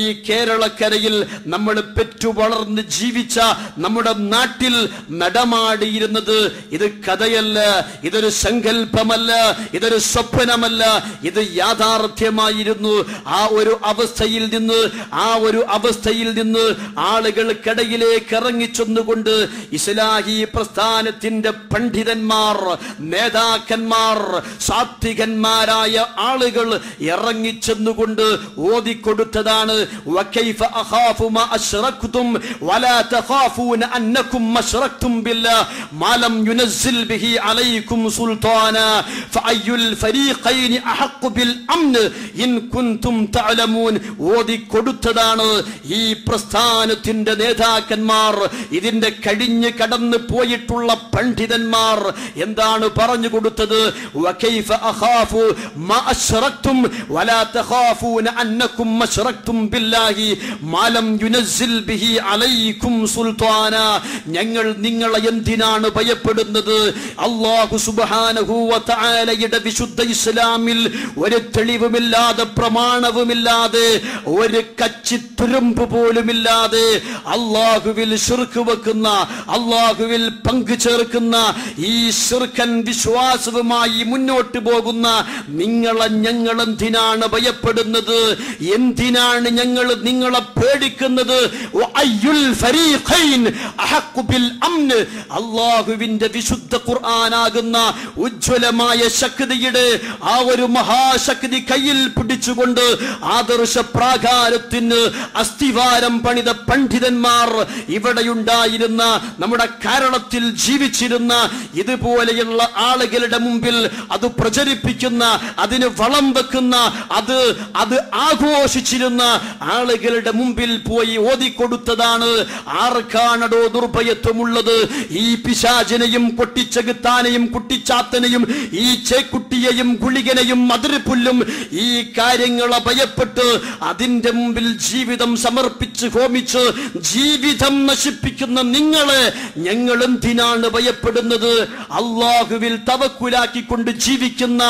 ഈ കേരളക്കരയിൽ നമ്മൾ പെറ്റു വളർന്ന് ജീവിച്ച നമ്മുടെ നാട്ടിൽ നടമാടിയിരുന്നത്. ഇത് കഥയല്ല ഇതൊരു സങ്കല്പമല്ല ഇതൊരു സ്വപ്നമല്ല. ഇത് യാഥാർത്ഥ്യമായിരുന്നു. ആ ഒരു അവസ്ഥയിൽ നിന്ന് ആ ഒരു അവസ്ഥയിൽ നിന്ന് ആളുകൾക്കിടയിലേക്ക് ഇറങ്ങിച്ചെന്നുകൊണ്ട് ഇസ്ലാഹി പ്രസ്ഥാനത്തിന്റെ പണ്ഡിതന്മാർ നേതാക്കന്മാർ സാത്വികന്മാരായ ആളുകൾ ഇറങ്ങിച്ചെന്നുകൊണ്ട് ഓതിക്കൊടുത്തതാണ്. വകൈഫ അഖാഫു മാ അശ്റക്തും വലാ തഖാഫൂന അന്നകും അശ്റക്തും ബില്ലാഹ് മാ ലം യുനസ്സിൽ ബിഹി അലൈക്കും സുൽത്താന ഓതിക്കൊടുത്തതാണ് ഈ പ്രസ്ഥാനത്തിന്റെ നേതാക്കന്മാർ. ഇതിന്റെ കഴിഞ്ഞ് കടന്നു പോയിട്ടുള്ള പണ്ഡിതന്മാർ. എന്താണ് പറഞ്ഞു കൊടുത്തത്? ഞങ്ങൾ നിങ്ങളെ എന്തിനാണ് ഭയപ്പെടുന്നത്? അള്ളാഹു സുബ്ഹാനഹു വ വിശുദ്ധ ഇസ്ലാമിൽ ഒരു തെളിവുമില്ലാതെ പ്രമാണവുമില്ലാതെ ഒരു കച്ചിത്തുരുമ്പ് പോലുമില്ലാതെ അള്ളാഹുവിൽ ശുർക്ക് വെക്കുന്ന അള്ളാഹുവിൽ പങ്കു ചേർക്കുന്ന ഈ ശുർഖൻ വിശ്വാസവുമായി മുന്നോട്ട് പോകുന്ന നിങ്ങളെ ഞങ്ങൾ എന്തിനാണ് ഭയപ്പെടുന്നത്? എന്തിനാണ് ഞങ്ങൾ നിങ്ങളെ പേടിക്കുന്നത്? അള്ളാഹുവിന്റെ വിശുദ്ധ ഖുർആനാകുന്ന ഉജ്ജ്വലമായ ശക്തിയുടെ ആ ഒരു മഹാശക്തി കയ്യിൽ പിടിച്ചുകൊണ്ട് ആദർശ പ്രാകാരത്തിന് അസ്ഥിവാരം പണിത പണ്ഡിതന്മാർ ഇവിടെയുണ്ടായിരുന്ന നമ്മുടെ കാരണത്തിൽ ജീവിച്ചിരുന്ന ഇതുപോലെയുള്ള ആളുകളുടെ മുമ്പിൽ അത് പ്രചരിപ്പിക്കുന്ന അതിന് വളം വെക്കുന്ന അത് അത് ആഘോഷിച്ചിരുന്ന ആളുകളുടെ മുമ്പിൽ പോയി ഓതിക്കൊടുത്തതാണ് ആർക്കാണടോ ദുർഭയത്വമുള്ളത്. ഈ പിശാചിനെയും പൊട്ടിച്ചെകുത്താനെയും കുട്ടിച്ചാത്തനെയും ഈ ചേക്കുട്ടിയെയും ഗുളികനെയും മതിരിപ്പുല്ലും ഈ കാര്യങ്ങളെ ഭയപ്പെട്ട് അതിന്റെ മുമ്പിൽ ജീവിതം സമർപ്പിച്ച് ഹോമിച്ച് ജീവിതം നശിപ്പിക്കുന്ന നിങ്ങളെ ഞങ്ങൾ എന്തിനാണ് ഭയപ്പെടുന്നത്? അള്ളാഹുവിൽ തവക്കുലാക്കിക്കൊണ്ട് ജീവിക്കുന്ന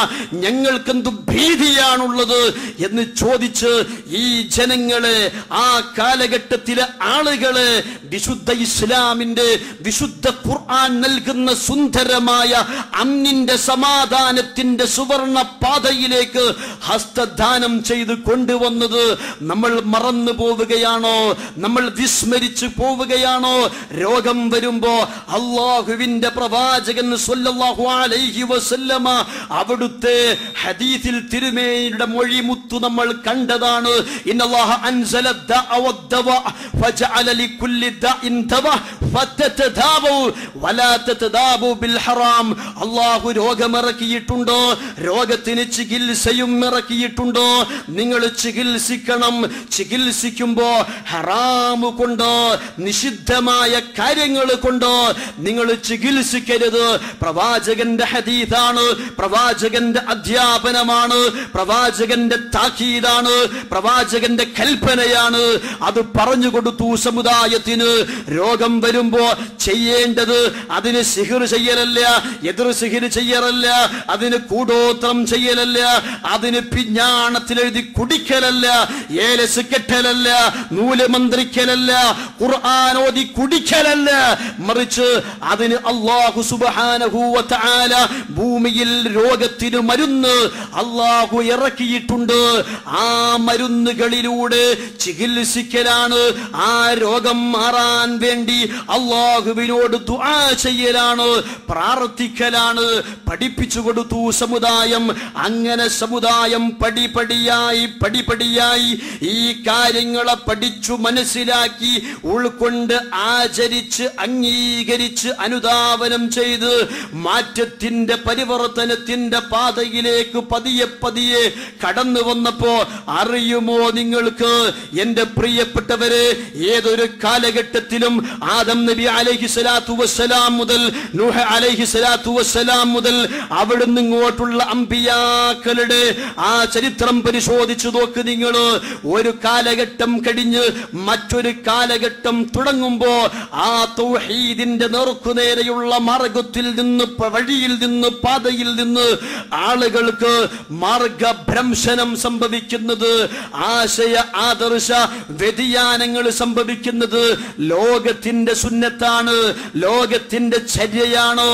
ഞങ്ങൾക്കെന്ത് ഭീതിയാണുള്ളത് എന്ന് ചോദിച്ച് ഈ ജനങ്ങളെ ആ കാലഘട്ടത്തിലെ ആളുകളെ വിശുദ്ധ ഇസ്ലാമിന്റെ വിശുദ്ധ ഖുർആൻ നൽകുന്ന സുന്ദരമായ അന്നിന്റെ സമാധാനത്തിന്റെ സുവർണ പാതയിലേക്ക് ഹസ്തദാനം ചെയ്ത് കൊണ്ടുവന്നത് നമ്മൾ മറന്നു പോവുകയാണോ? നമ്മൾ വിസ്മരിച്ചു പോവുകയാണോ? രോഗം വരുമ്പോ അള്ളാഹുവിന്റെ പ്രവാചകൻ സല്ലല്ലാഹു അലൈഹി വസല്ലമ അവിടുത്തെ ഹദീസിൽ തിരുമേനിയുടെ മൊഴിമുത്തു നമ്മൾ കണ്ടതാണ്. ഇന്നല്ലാഹ അൻസല ദഅ വദ്ദവ ഫജഅല ലികുല്ലി ദഇൻ ദവ ഫതതദാവു വലാ തതദാവു ബിൽ ഹറാം. അല്ലാഹു രോഗമിറക്കിയിട്ടുണ്ടോ? രോഗത്തിന് ചികിത്സയും ഇറക്കിയിട്ടുണ്ടോ? നിങ്ങൾ ചികിത്സിക്കണം. ചികിത്സിക്കുമ്പോ ഹറാമ് കൊണ്ടോ? നിഷിദ്ധമായ കാര്യങ്ങൾ കൊണ്ടോ? നിങ്ങൾ ചികിത്സിക്കരുത്. പ്രവാചകന്റെ ഹദീതാണ്. പ്രവാചകന്റെ അധ്യാപനമാണ്. പ്രവാചകന്റെ താക്കീതാണ്. പ്രവാചകന്റെ കൽപ്പനയാണ്. അത് പറഞ്ഞു കൊടുത്തു സമുദായത്തിന്. രോഗം വരുമ്പോ ചെയ്യേണ്ടത് അതിന് സിഹിർ ചെയ്യലല്ല എതിർ സിഹിർ ചെയ്യലല്ല അതിന് കൂടോത്രം ചെയ്യലല്ല അതിന് പിഞ്ഞാണത്തിലെഴുതി കുടിക്കലല്ല ഏലസ് കെട്ടലല്ല നൂൽ മന്ത്രിക്കലല്ല ഖുർആാനോദി കുടിക്കലല്ല. മറിച്ച് അതിന് അള്ളാഹു സുബ്ഹാനഹു വ ഭൂമിയിൽ രോഗത്തിന് മരുന്ന് അള്ളാഹു ഇറക്കിയിട്ടുണ്ട്. ആ മരുന്നുകളിലൂടെ ചികിത്സിക്കലാണ് ആ രോഗം മാറാൻ വേണ്ടി അള്ളാഹുവിനോട് ദുആ ചെയ്യലാണ് പ്രാർത്ഥിക്കലാണ് പഠിപ്പിച്ചു കൊടുത്തു സമുദായം അങ്ങനെ സമുദായം പടിപടിയായി പടിപടിയായി ഈ കാര്യങ്ങളെ പഠിച്ചു മനസ്സിലാക്കി ഉൾക്കൊണ്ട് ആചരിച്ച് അംഗീകരിച്ച് അനുധാവനം ചെയ്ത് മാറ്റത്തിന്റെ പരിവർത്തനത്തിന്റെ പാതയിലേക്ക് പതിയെ പതിയെ കടന്നു വന്നപ്പോ അറിയുമോ നിങ്ങൾക്ക്? എന്റെ പ്രിയപ്പെട്ടവരെ ഏതൊരു കാലഘട്ടത്തിലും ആദം നബി അലഹി സ്വലാത്തു വസ്സലാം മുതൽ നുഹ അലൈഹി സ്വലാത്തു വസ്സലാം മുതൽ അവിടുന്ന് ഇങ്ങോട്ടുള്ള അമ്പിയാക്കളുടെ ആ ചരിത്രം പരിശോധിച്ചു നോക്ക് നിങ്ങൾ. ഒരു കാലഘട്ടം കഴിഞ്ഞ് മറ്റൊരു കാലഘട്ടം തുടങ്ങുമ്പോ ആ തൗഹീദിന്റെ നേർക്കുനേരെയുള്ള മാർഗത്തിൽ നിന്ന് വഴിയിൽ നിന്ന് പാതയിൽ നിന്ന് ആളുകൾക്ക് മാർഗഭ്രംശനം സംഭവിക്കുന്നത് ആശയ ആദർശ വ്യതിയാനങ്ങൾ സംഭവിക്കുന്നത് ലോകത്തിന്റെ സുന്നത്താണ് ലോകത്തിന്റെ ചര്യയാണ്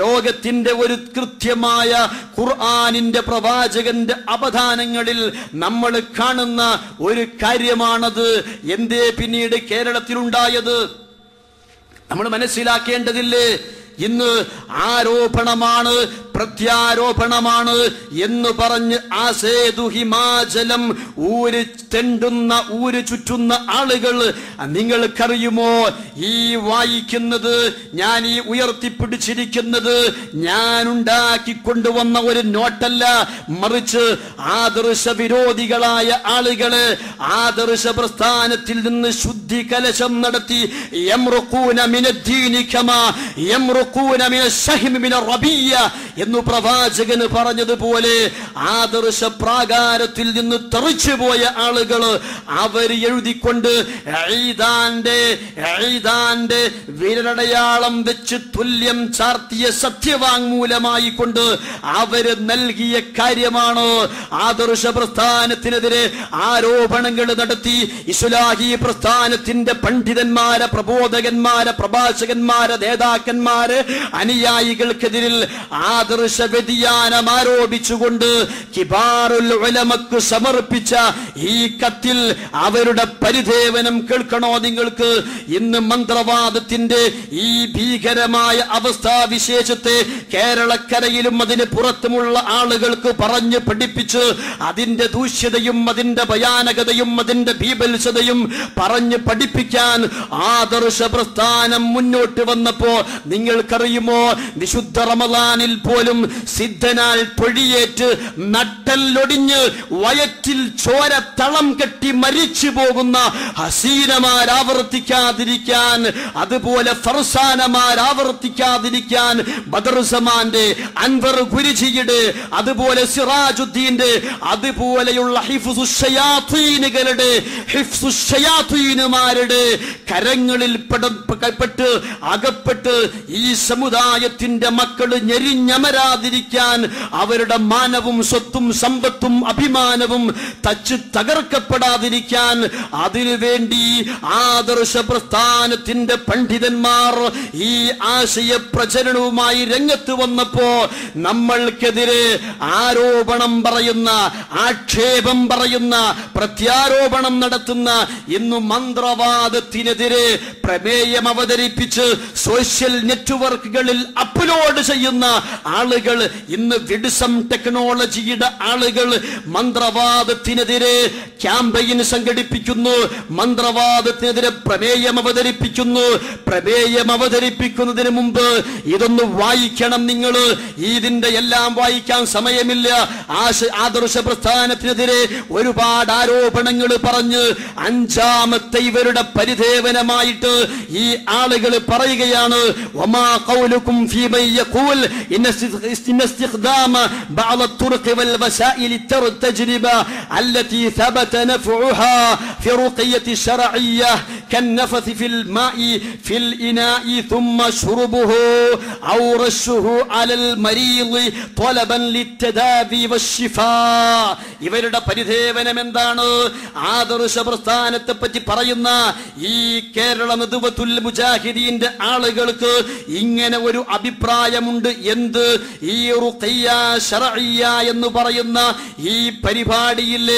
ലോകത്തിന്റെ ഒരു കൃത്യമായ ഖുർആാനിന്റെ പ്രവാചകന്റെ അവധാനങ്ങളിൽ നമ്മൾ കാണുന്ന ഒരു കാര്യമാണത്. എന്തേ പിന്നീട് കേരളത്തിലുണ്ടായത്? നമ്മൾ മനസ്സിലാക്കേണ്ടതില്ലേ? ഇന്ന് ആരോപണമാണ് പ്രത്യാരോപണമാണ് എന്ന് പറഞ്ഞ് ആ സേതു ഹിമാചലം ഊര് തെണ്ടുന്ന ഊര് ചുറ്റുന്ന ആളുകൾ. നിങ്ങൾക്കറിയുമോ ഈ വായിക്കുന്നത് ഞാൻ ഈ ഉയർത്തിപ്പിടിച്ചിരിക്കുന്നത് ഞാൻ ഉണ്ടാക്കി കൊണ്ടുവന്ന ഒരു നോട്ടല്ല. മറിച്ച് ആദർശ വിരോധികളായ ആളുകൾ ആദർശ പ്രസ്ഥാനത്തിൽ നിന്ന് ശുദ്ധി കലശം നടത്തി യംറുഖൂന മിനദ്ദീനി കമാ എന്ന് പ്രവാചകന് പറഞ്ഞതുപോലെ ആദർശ പ്രാകാരത്തിൽ നിന്ന് തെറിച്ചു പോയ ആളുകൾ അവർ എഴുതിക്കൊണ്ട് വിരടയാളം വെച്ച് തുല്യം ചാർത്തിയ സത്യവാങ്മൂലമായി കൊണ്ട് അവർ നൽകിയ കാര്യമാണ് ആദർശ പ്രസ്ഥാനത്തിനെതിരെ ആരോപണങ്ങൾ നടത്തി ഇസ്ലാഹി പ്രസ്ഥാനത്തിന്റെ പണ്ഡിതന്മാരെ പ്രബോധകന്മാരെ പ്രഭാഷകന്മാരെ നേതാക്കന്മാരെ അനുയായികൾക്കെതിരിൽ ആദർശ വ്യതിയാനം ആരോപിച്ചുകൊണ്ട് കിബാറുൽ ഉലമക്ക് സമർപ്പിച്ച ഈ കത്തിൽ അവരുടെ പരിദേവനം കേൾക്കണോ നിങ്ങൾക്ക്? ഇന്ന് മന്ത്രവാദത്തിന്റെ ഈ ഭീകരമായ അവസ്ഥാ വിശേഷത്തെ കേരളക്കരയിലും അതിന് പുറത്തുമുള്ള ആളുകൾക്ക് പറഞ്ഞു പഠിപ്പിച്ച് അതിന്റെ ദൂഷ്യതയും അതിന്റെ ഭയാനകതയും അതിന്റെ ഭീപത്സതയും പറഞ്ഞു പഠിപ്പിക്കാൻ ആദർശ പ്രസ്ഥാനം മുന്നോട്ട് വന്നപ്പോ നിങ്ങൾക്കറിയുമോ? നിശുദ്ധ റമദാനിൽ പോലും സിദ്ധനാൽ പൊഴിയേറ്റ് നട്ടല്ലൊടിഞ്ഞ് വയറ്റിൽ ചോര തളം കെട്ടി മരിച്ചു പോകുന്ന ഹസീനമാരാവർത്തിക്കാതിരിക്കാൻ അതുപോലെ ഫർസാനമാരാവർത്തിക്കാതിരിക്കാൻ ബദർസമാന്റെ അൻവർ ഗുരുജിയുടെ അതുപോലെ സിറാജുദ്ദീന്റെ അതുപോലെയുള്ള ഹിഫ്സുഷയാത്തീനുകളുടെ ഹിഫ്സുഷയാത്തീനുമാരുടെ കരങ്ങളിൽ പെട- പെട്ട് അകപ്പെട്ട് ഈ സമുദായത്തിന്റെ മക്കൾ ഞെരിഞ്ഞമരാതിരിക്കാൻ അവരുടെ മാനവും സ്വത്തും സമ്പത്തും അഭിമാനവും തച്ച് തകർക്കപ്പെടാതിരിക്കാൻ അതിനുവേണ്ടി ആദർശ പ്രസ്ഥാനത്തിന്റെ പണ്ഡിതന്മാർ ഈ ആശയ പ്രചരണവുമായി രംഗത്ത് വന്നപ്പോ നമ്മൾക്കെതിരെ ആരോപണം പറയുന്ന ആക്ഷേപം പറയുന്ന പ്രത്യാരോപണം നടത്തുന്ന ഇന്നു മന്ത്രവാദത്തിനെതിരെ പ്രമേയം അവതരിപ്പിച്ച് സോഷ്യൽ നെറ്റ്വർക്കുകളിൽ അപ്ലോഡ് ചെയ്യുന്ന ആളുകൾ ഇന്ന് വിഡിസം ടെക്നോളജിയുടെ ആളുകൾ മന്ത്രവാദത്തിനെതിരെ ക്യാമ്പയിൻ സംഘടിപ്പിക്കുന്നു മന്ത്രവാദത്തിനെതിരെ പ്രമേയം അവതരിപ്പിക്കുന്നു. പ്രമേയം അവതരിപ്പിക്കുന്നതിന് മുമ്പ് ഇതൊന്ന് വായിക്കണം നിങ്ങൾ. ഇതിന്റെ എല്ലാം വായിക്കാൻ സമയമില്ല. ആദർശ പ്രസ്ഥാനത്തിനെതിരെ ഒരുപാട് ആരോപണങ്ങൾ പറഞ്ഞ് അഞ്ചാമത്തെ ഇവരുടെ പരിധേവനമായിട്ട് ഈ ആളുകൾ പറയുകയാണ് വമാ ഖൗലുക്കും ഫീ മൻ യഖൂൽ ഇന്ന ഇസ്തി- ഇന്ന ഇസ്തിഖ്ദാമ ബഅദ الطرق والوسائل التر- التجربة التي ثبت نفعها في رقية الشرعية كالنفث في الماء في الإناء ثم شربه أو رشه على المريض طلبا للتداوي والشفاء ഇവരുടെ പരിദേവനം എന്താണ് ആദർശ പ്രസ്ഥാനത്തെ പറ്റി പറയുന്ന ഈ കേരള നദുവത്തുൽ മുജാഹിദീന്റെ ആളുകൾക്ക് ഇങ്ങനെ ഒരു അഭിപ്രായമുണ്ട് എന്ത്? ഈ റുഖയ്യ ഷറയ്യ എന്ന് പറയുന്ന ഈ പരിപാടിയിൽ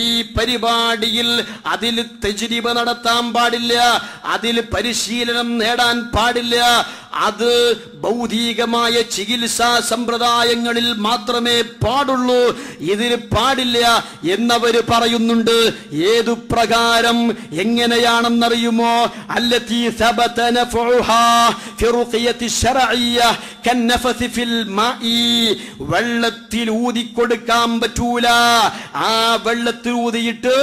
ഈ പരിപാടിയിൽ അതിൽ തെജിരിബ നടത്താൻ പാടില്ല അതിൽ പരിശീലനം നേടാൻ പാടില്ല. അത് ഭൗതികമായ ചികിത്സാ സമ്പ്രദായങ്ങളിൽ മാത്രമേ പാടുള്ളൂ. ഇതിന് പാടില്ല എന്നവർ പറയുന്നുണ്ട്. ഏതു പ്രകാരം എങ്ങനെയാണെന്നറിയുമോ? അല്ലത്തി സബതന ഫിറുഖ التغطية الشرعية വെള്ളത്തിൽ ഊതി കൊടുക്കാൻ പറ്റൂല ആ വെള്ളത്തിൽ ഊതിയിട്ട്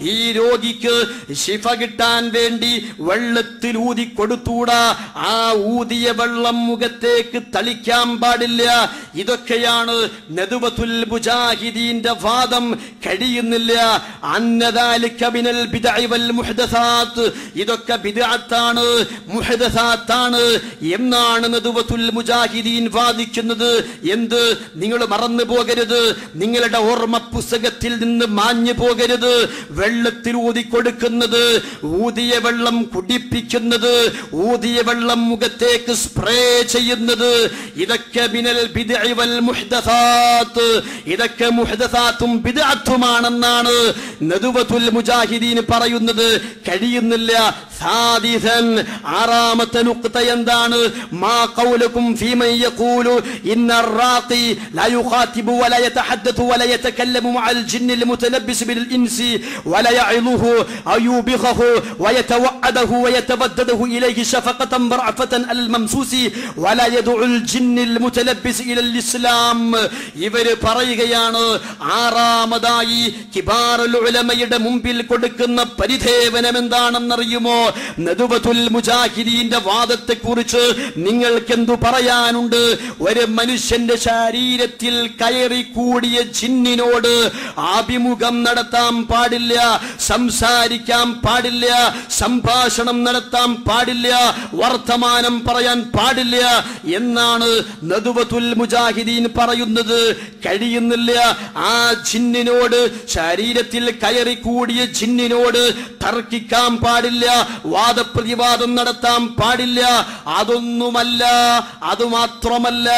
ഈ രോഗിക്ക് ശിഫ കിട്ടാൻ വേണ്ടി വെള്ളത്തിൽ ഊതി കൊടുത്തൂടാ ആ ഊതിയ വെള്ളം മുഖത്തേക്ക് തളിക്കാൻ പാടില്ല. ഇതൊക്കെയാണ് നെതുവത്തുൽ മുജാഹിദീന്റെ വാദം. കഴിയുന്നില്ല. മിനൽ ഇതൊക്കെ ബിദ്അത്താണ് മുഹ്ദസാത്താണ്. എന്നാണ് നദുവത്തുൽ മുജാഹിദീൻ വാദിക്കുന്നത് എന്ത്? നിങ്ങൾ മറന്നു പോകരുത്. നിങ്ങളുടെ ഓർമ്മ പുസ്തകത്തിൽ നിന്ന് മാഞ്ഞു പോകരുത്. വെള്ളത്തിൽ ഊതി കൊടുക്കുന്നത് ഊതിയ വെള്ളം കുടിപ്പിക്കുന്നത് ഊതിയ വെള്ളം മുഖത്തേക്ക് സ്പ്രേ ചെയ്യുന്നത്. ഇതൊക്കെ ബിനൽ ബിദ്അ മുഹ്ദസാത്ത്. ഇതൊക്കെ ും ബിദ്അത്തുമാണെന്നാണ്. നദുവത്തുൽ മുജാഹിദീൻ പറയുന്നത് കഴിയുന്നില്ല സാദിസൻ ആറാമത്തെ നുക്ത എന്താണ് മാ ഖൗലുക്കും ഫീമൻ യഖൂലു ഇന്ന الراقي لا يخاطب ولا يتحدث ولا يتكلم مع الجن المتلبس بالإنس ولا يعظه أو يوبخه ويتوعده ويتبدده إليه شفقة برعفة الممسوس ولا يدعو الجن المتلبس إلى الإسلام ഇവര് പറയുകയാണ് ആറാമതായി കിബാറുൽ ഉലമയുടെ മുമ്പിൽ കൊടുക്കുന്ന പരിധേവനം എന്താണെന്നറിയുമോ നദുബതുൽ മുജാഹിദീന്റെ വാദത്തെ കുറിച്ച് നിങ്ങൾക്ക് എന്തു പറയാനുണ്ട്? ഒരു മനുഷ്യന്റെ ശരീരത്തിൽ കയറി കൂടിയ ജിന്നിനോട് ആഭിമുഖം നടത്താൻ പാടില്ല സംസാരിക്കാൻ പാടില്ല സംഭാഷണം നടത്താൻ പാടില്ല വർത്തമാനം പറയാൻ പാടില്ല എന്നാണ് നദുവത്തുൽ മുജാഹിദീൻ പറയുന്നത്. കഴിയുന്നില്ല ആ ജിന്നിനോട് ശരീരത്തിൽ കയറി കൂടിയ ജിന്നിനോട് തർക്കിക്കാൻ പാടില്ല വാദപ്രതിവാദം നടത്താൻ പാടില്ല. അതൊന്നുമല്ല അതുമാത്രമല്ല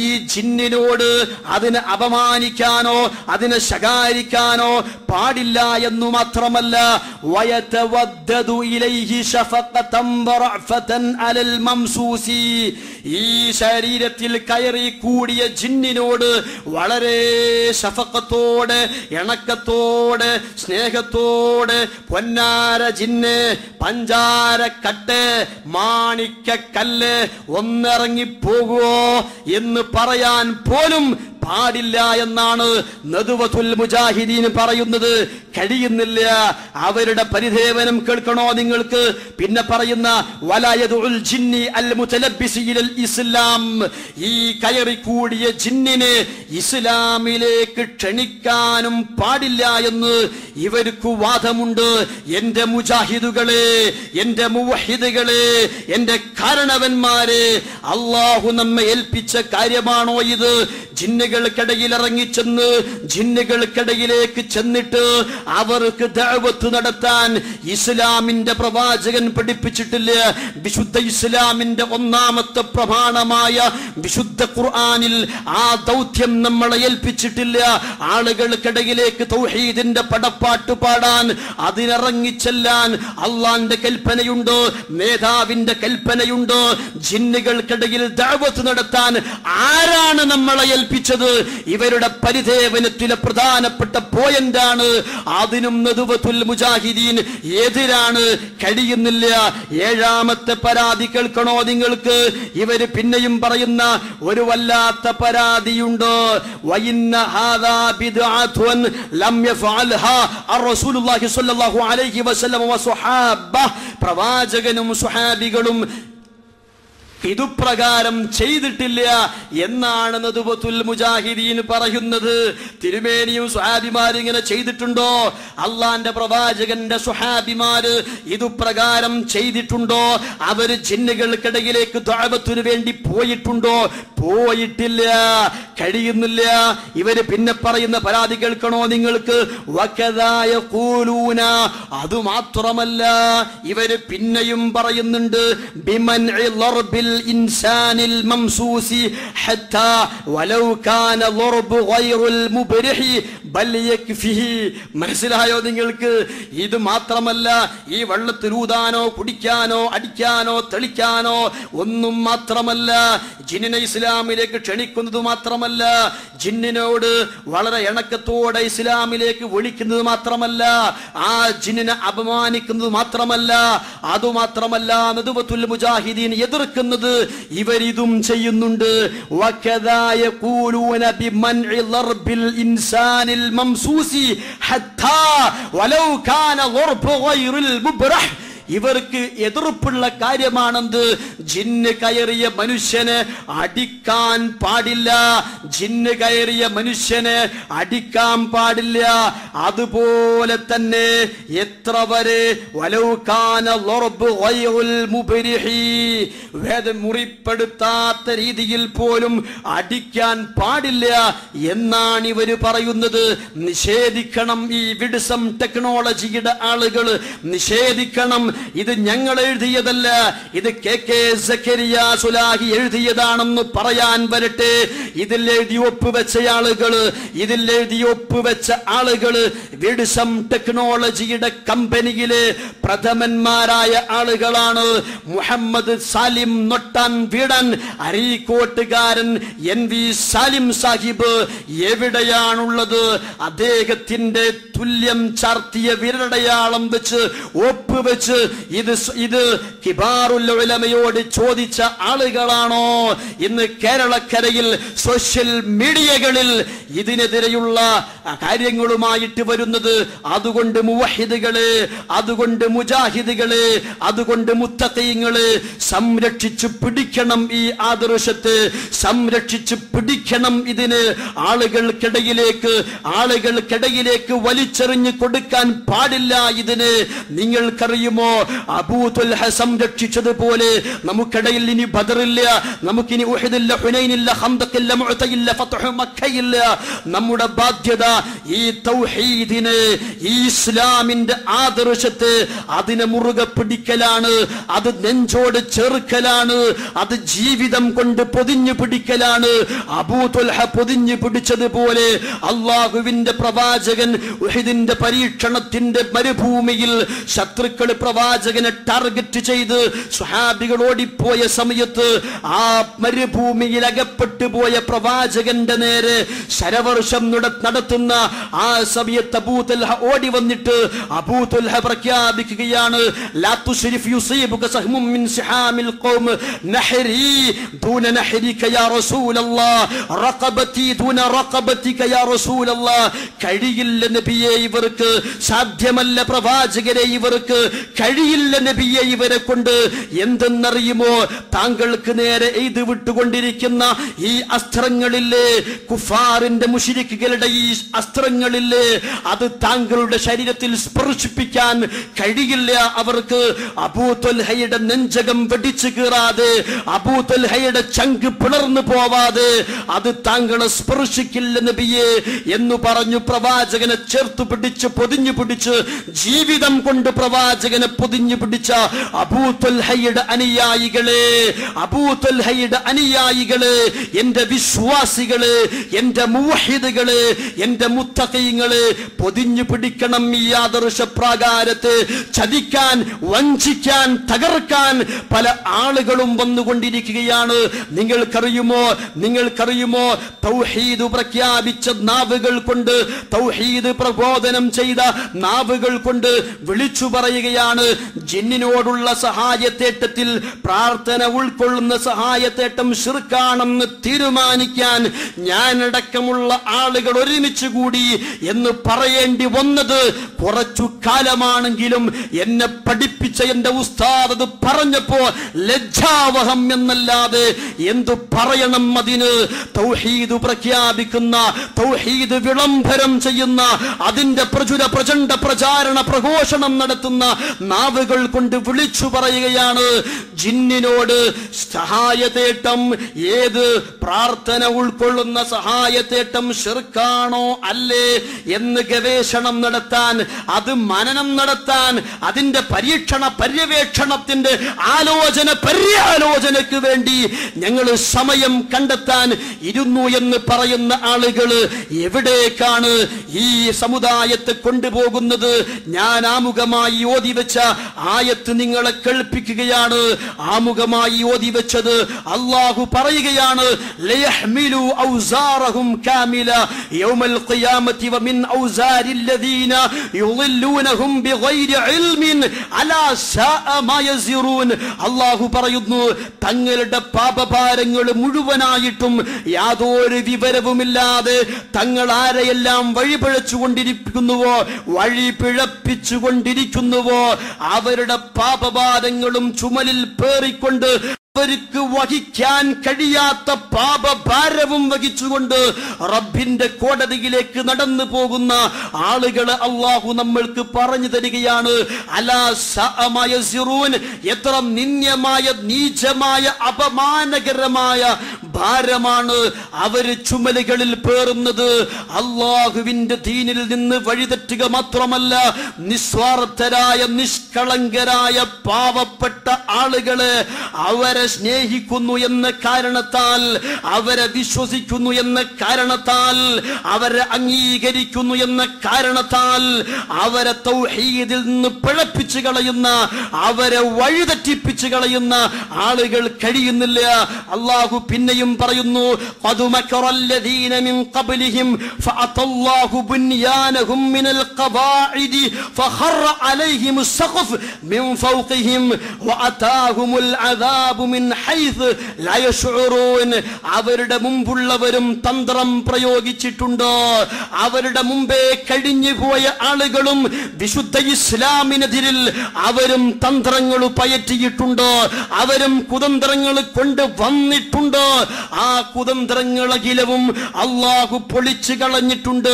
ഈ ജിന്നിനോട് അതിനെ അപമാനിക്കാനോ അതിനെ ശകാരിക്കാനോ പാടില്ല എന്നു മാത്രമല്ല. ഈ ശരീരത്തിൽ കയറി കൂടിയ ജിന്നിനോട് വളരെ ശഫക്കത്തോടെ ഇണക്കത്തോടെ സ്നേഹത്തോടെ പൊന്നാര ചിന്ന് പഞ്ചാരക്കട്ട് മാണിക്കക്കല്ല് ഒന്നിറങ്ങിപ്പോകുവോ എന്ന് പറയാൻ പോലും പാടില്ല എന്നാണ് നദുവത്തുൽ മുജാഹിദീൻ പറയുന്നത്. കഴിയുന്നില്ല. അവരുടെ പരിധേവനം കേൾക്കണോ നിങ്ങൾക്ക്? പിന്നെ പറയുന്ന ജിന്നി അൽ ഇസ്ലാം. ഈ കയറി കൂടിയ ജിന്നിനെ ഇസ്ലാമിലേക്ക് ക്ഷണിക്കാനും പാടില്ല എന്ന് ഇവർക്ക് വാദമുണ്ട്. എന്റെ മുജാഹിദുകളെ എന്റെ മുവഹിദുകളെ എന്റെ കാരണവന്മാരെ അള്ളാഹു നമ്മെ ഏൽപ്പിച്ച കാര്യമാണോ ഇത്? ജിന്നുകൾക്കിടയിൽ ഇറങ്ങിച്ചെന്ന് ജിന്നുകൾക്കിടയിലേക്ക് ചെന്നിട്ട് അവർക്ക് ദഅവത്ത് നടത്താൻ ഇസ്ലാമിന്റെ പ്രവാചകൻ പഠിപ്പിച്ചിട്ടില്ല. വിശുദ്ധ ഇസ്ലാമിന്റെ ഒന്നാമത്തെ പ്രമാണമായ വിശുദ്ധ ഖുർആാനിൽ ആ ദൗത്യം നമ്മളെ ഏൽപ്പിച്ചിട്ടില്ല. ആളുകൾക്കിടയിലേക്ക് തൗഹീദിന്റെ പടപ്പാട്ട് പാടാൻ അതിനിറങ്ങിച്ചെല്ലാൻ അള്ളാന്റെ കൽപ്പനയുണ്ട് നേതാവിന്റെ കൽപ്പനയുണ്ട്. ജിന്നുകൾക്കിടയിൽ ദഅവത്ത് നടത്താൻ ആരാണ് നമ്മളെ ഏൽപ്പിച്ചത്? ഇവരുടെ പരിദേവനത്തിലെ പ്രധാനപ്പെട്ട പോയിന്റാണ്. അതിനും മുജാഹിദീൻ എതിരാണ്. കഴിയുന്നില്ല. ഏഴാമത്തെ പരാതി കേൾക്കണോ നിങ്ങൾക്ക്? ഇവർ പിന്നെയും പറയുന്ന ഒരു വല്ലാത്ത പരാതിയുണ്ട്. പ്രവാചകനും സുഹാബികളും ഇതുപ്രകാരം ചെയ്തിട്ടില്ല എന്നാണ് നദുബത്തുൽ മുജാഹിദീൻ പറയുന്നത്. തിരുമേനിയും സുഹാബിമാരും ഇങ്ങനെ ചെയ്തിട്ടുണ്ടോ? അള്ളാന്റെ പ്രവാചകന്റെ സുഹാബിമാര് ഇതുപ്രകാരം ചെയ്തിട്ടുണ്ടോ? അവർ ജിന്നുകൾക്കിടയിലേക്ക് ദ്വാപത്തിനു വേണ്ടി പോയിട്ടുണ്ടോ? പോയിട്ടില്ല. കഴിയുന്നില്ല. ഇവർ പിന്നെ പറയുന്ന പരാതി കേൾക്കണോ നിങ്ങൾക്ക്? അതുമാത്രമല്ല ഇവർ പിന്നെയും പറയുന്നുണ്ട് ബിമൻ ലർബിൽ الممسوس حتى ولو كان ضرب غير المبرح بل يكفيه. മനസ്സിലായോ നിങ്ങൾക്ക്? ഇത് മാത്രമല്ല ഈ വെള്ളത്തിലൂതാനോ കുടിക്കാനോ അടിക്കാനോ തെളിക്കാനോ ഒന്നും മാത്രമല്ല. ജിന്നിനെ ഇസ്ലാമിലേക്ക് ക്ഷണിക്കുന്നത് മാത്രമല്ല ജിന്നിനോട് വളരെ ഇണക്കത്തോടെ ഇസ്ലാമിലേക്ക് വിളിക്കുന്നത് മാത്രമല്ല ആ ജിന്നിനെ അപമാനിക്കുന്നത് മാത്രമല്ല. അതുമാത്രമല്ല നദുവത്തുൽ മുജാഹിദീൻ എതിർക്കുന്നത് ഇവരിതും ചെയ്യുന്നുണ്ട് വകദാ യഖൂലൂന ബിമൻഇ ലർബിൽ ഇൻസാനിൽ മംസൂസി ഹത്താ വലൗ കാന ലർബ് ഗൈറുൽ മുബ്രഹ് ഇവർക്ക് എതിർപ്പുള്ള കാര്യമാണെന്ത്? ജിന്ന് കയറിയ മനുഷ്യന് അടിക്കാൻ പാടില്ല. ജിന്ന് കയറിയ മനുഷ്യന് അടിക്കാൻ പാടില്ല. അതുപോലെ തന്നെ എത്ര വരെ? മുറിപ്പെടുത്താത്ത രീതിയിൽ പോലും അടിക്കാൻ പാടില്ല എന്നാണ് ഇവർ പറയുന്നത്. നിഷേധിക്കണം ഈ വിഡ്സം ടെക്നോളജിയുടെ ആളുകൾ നിഷേധിക്കണം ഇത് ഞങ്ങൾ എഴുതിയതല്ല. ഇത് കെ കെ സുലാഹി എഴുതിയതാണെന്ന് പറയാൻ വരട്ടെ. ഇതിൽ എഴുതി ഒപ്പ് വെച്ച ആളുകൾ ഇതിൽ എഴുതി ഒപ്പ് വെച്ച ആളുകൾ വിഡിസം ടെക്നോളജിയുടെ കമ്പനിയിലെ പ്രഥമന്മാരായ ആളുകളാണ്. മുഹമ്മദ് സാലിം നൊട്ടാൻ വീടൻ അരീക്കോട്ടുകാരൻ എൻ വി സാലിം സാഹിബ് എവിടെയാണുള്ളത്? അദ്ദേഹത്തിന്റെ തുല്യം ചാർത്തിയ വിരടയാളം വെച്ച് ഒപ്പുവെച്ച് ഇത് ഇത് കിബാറുൽ ഉലമയോട് ചോദിച്ച ആളുകളാണോ? ഇന്ന് കേരളക്കരയിൽ സോഷ്യൽ മീഡിയകളിൽ ഇതിനെതിരെയുള്ള കാര്യങ്ങളുമായിട്ട് വരുന്നത് അതുകൊണ്ട് മുവഹിദുകൾ അതുകൊണ്ട് മുജാഹിദുകൾ അതുകൊണ്ട് മുത്തക്കയങ്ങൾ സംരക്ഷിച്ചു പിടിക്കണം ഈ ആദർശത്തെ. സംരക്ഷിച്ചു പിടിക്കണം ഇതിന്. ആളുകൾക്കിടയിലേക്ക് ആളുകൾക്കിടയിലേക്ക് വലിച്ചെറിഞ്ഞു കൊടുക്കാൻ പാടില്ല ഇതിന്. നിങ്ങൾക്കറിയുമോ? അബൂതുൽഹ സംരക്ഷിച്ചതുപോലെ നമുക്കിടയിൽ ഇനി ബദറില്ല നമുക്കിനി ഉഹിദില്ല ഹുനൈനില്ല ഹംദക്കില്ല മുഅതയില്ല ഫത്ഹു മക്കയില്ല. നമ്മുടെ ബാധ്യത ഈ തൗഹീദിനെ ഈ ഇസ്ലാമിന്റെ ആദർശത്തെ അതിനെ മുറുകെ പിടിക്കലാണ് അത് നെഞ്ചോട് ചേർക്കലാണ് അത് ജീവിതം കൊണ്ട് പൊതിഞ്ഞു പിടിക്കലാണ്. അബൂതുൽഹ പൊതിഞ്ഞു പിടിച്ചതുപോലെ അള്ളാഹുവിന്റെ പ്രവാചകൻ ഉഹിദിന്റെ പരീക്ഷണത്തിന്റെ മരുഭൂമിയിൽ ശത്രുക്കൾ പ്രവാചകനെ ടാർഗറ്റ് ചെയ്ത് സുഹാബികൾ ഓടിപ്പോയ സമയത്ത് ആ മരുഭൂമിയിൽ അകപ്പെട്ടു പോയ പ്രവാചകന്റെ നേരെ ശരവർഷം നടത്തുന്ന ആ സമയത്ത് അബൂതുൽഹ ഓടി വന്നിട്ട് അബൂതുൽഹ പ്രഖ്യാപിക്കുകയാണ് കഴിയില്ല നബിയെ ഇവർക്ക് സാധ്യമല്ല പ്രവാചകരെ ഇവർക്ക് കഴിയില്ല നബിയെ ഇവരെ കൊണ്ട്. എന്തെന്നറിയുമോ? താങ്കൾക്ക് നേരെ എയ്ത് വിട്ടുകൊണ്ടിരിക്കുന്ന ഈ അസ്ത്രങ്ങളില്ലേ? കുഫാറിന്റെ മുഷിരിക്കുകളുടെ ഈ അസ്ത്രങ്ങളില്ലേ? അത് താങ്കളുടെ ശരീരത്തിൽ സ്പർശിപ്പിക്കാൻ കഴിയില്ല. അവർക്ക് അബൂതൊൽഹയുടെ നെഞ്ചകം വെടിച്ചു കീറാതെ അബൂതൊൽഹയുടെ ചങ്ക് പിളർന്നു പോവാതെ അത് താങ്കളെ സ്പർശിക്കില്ല നബിയെ എന്ന് പറഞ്ഞു പ്രവാചകനെ ചേർത്ത് പിടിച്ച് പൊതിഞ്ഞു പിടിച്ച് ജീവിതം കൊണ്ട് പ്രവാചകനെ പൊതിഞ്ഞു പിടിച്ച അബൂതൊൽഹയുടെ അനുയായികളെ അബൂതൊൽഹയുടെ അനുയായികളെ എന്റെ വിശ്വാസികൾ എന്റെ മുവഹിദുകൾ എന്റെ മുത്തകയങ്ങൾ പൊതിഞ്ഞു പിടിക്കണം ഈ ആദർശ പ്രാകാരത്തെ. ചതിക്കാൻ വഞ്ചിക്കാൻ തകർക്കാൻ പല ആളുകളും വന്നുകൊണ്ടിരിക്കുകയാണ്. നിങ്ങൾക്കറിയുമോ? നിങ്ങൾക്കറിയുമോ? തൗഹീദ് പ്രഖ്യാപിച്ച നാവുകൾ കൊണ്ട് തൗഹീദ് പ്രബോധനം ചെയ്ത നാവുകൾ കൊണ്ട് വിളിച്ചു പറയുകയാണ്. ജിന്നിനോടുള്ള സഹായത്തേട്ടത്തിൽ പ്രാർത്ഥന ഉൾക്കൊള്ളുന്ന സഹായത്തേട്ടം ശിർക്കാണെന്ന് തീരുമാനിക്കാൻ ഞാനടക്കമുള്ള ആളുകൾ ഒരുമിച്ച് കൂടി എന്ന് പറയേണ്ടി വന്നത് കുറച്ചു കാലമാണെങ്കിലും എന്നെ പഠിപ്പിച്ച എന്റെ ഉസ്താദ് അത് പറഞ്ഞപ്പോ ലജ്ജാവഹം എന്നല്ലാതെ എന്തു പറയണം അതിന്? തൗഹീദ് പ്രഖ്യാപിക്കുന്ന തൗഹീദ് വിളംബരം ചെയ്യുന്ന അതിന്റെ പ്രചുര പ്രചണ്ഡ പ്രചാരണ പ്രഘോഷണം നടത്തുന്ന നാവുകൾ കൊണ്ട് വിളിച്ചു പറയുകയാണ്. ജിന്നിനോട് സഹായതേട്ടം ഏത് പ്രാർത്ഥന ഉൾക്കൊള്ളുന്ന സഹായത്തേട്ടം ഷിർക്കാണോ അല്ലേ എന്ന് ഗവേഷണം നടത്താൻ അത് മനനം നടത്താൻ അതിന്റെ പരീക്ഷണ പര്യവേക്ഷണത്തിന്റെ ആലോചന പര്യാലോചനയ്ക്ക് വേണ്ടി ഞങ്ങൾ സമയം കണ്ടെത്താൻ ഇരുന്നു എന്ന് പറയുന്ന ആളുകൾ എവിടേക്കാണ് ഈ സമുദായത്തെ കൊണ്ടുപോകുന്നത്? ഞാൻ ആമുഖമായി ഓതി വെച്ച ആയത്ത് നിങ്ങളെ കേൾപ്പിക്കുകയാണ്. ആമുഖമായി ഓതി വെച്ചത് അള്ളാഹു പറയുകയാണ് അള്ളാഹു പറയുന്നു തങ്ങളുടെ പാപഭാരങ്ങൾ മുഴുവനായിട്ടും യാതൊരു വിവരവുമില്ലാതെ തങ്ങൾ ആരെയെല്ലാം വഴിപിഴച്ചുകൊണ്ടിരിക്കുന്നുവോ വഴി പിഴപ്പിച്ചുകൊണ്ടിരിക്കുന്നുവോ അവരുടെ പാപഭാരങ്ങളും ചുമലിൽ പേറിക്കൊണ്ട് അവർക്ക് വഹിക്കാൻ കഴിയാത്ത പാപഭാരവും വഹിച്ചുകൊണ്ട് റബ്ബിന്റെ കോടതിയിലേക്ക് നടന്നു പോകുന്ന ആളുകളെ അള്ളാഹു നമ്മൾക്ക് പറഞ്ഞു തരികയാണ് എത്ര നിന്ദ്യമായ നീചമായ അപമാനകരമായ ഭാരമാണ് അവർ ചുമലുകളിൽ പേറുന്നത്. അള്ളാഹുവിന്റെ ദീനിൽ നിന്ന് വഴിതെറ്റുക മാത്രമല്ല നിസ്വാർത്ഥരായ നിഷ്കളങ്കരായ പാവപ്പെട്ട ആളുകളെ അവരെ സ്നേഹിക്കുന്നു എന്ന കാരണത്താൽ അവരെ വിശ്വസിക്കുന്നു എന്ന കാരണത്താൽ അവരെ അംഗീകരിക്കുന്നു എന്ന കാരണത്താൽ അവരെ തൗഹീദിൽ നിന്ന് പിഴപ്പിച്ചു കളയുന്ന അവരെ വഴിതെറ്റിപ്പിച്ചു കളയുന്ന ആളുകൾ കഴിയുന്നില്ല അള്ളാഹു പിന്നെയും അവിടെയും പറയുന്നു "ഖദ് മക്കറല്ലദീന മിൻ ഖബ്ലിഹിം ഫഅതല്ലാഹു ബുൻയാനഹും മിനൽ ഖവാഇദി ഫഖറ അലൈഹിം السقف من فوقهم وأتاهم العذاب من حيث لا يشعرون അവരുടെ മുമ്പുള്ളവരും തന്ത്രം പ്രയോഗിച്ചിട്ടുണ്ടോ അവരുടെ മുമ്പേ കഴിഞ്ഞു പോയ ആളുകളും വിശുദ്ധ ഇസ്ലാമിനെതിരിൽ അവരും തന്ത്രങ്ങൾ പയറ്റിയിട്ടുണ്ടോ അവരും കുതന്ത്രങ്ങൾ കൊണ്ട് വന്നിട്ടുണ്ടോ ആ കുതന്ത്രങ്ങളകിലവും അള്ളാഹു പൊളിച്ചു കളഞ്ഞിട്ടുണ്ട്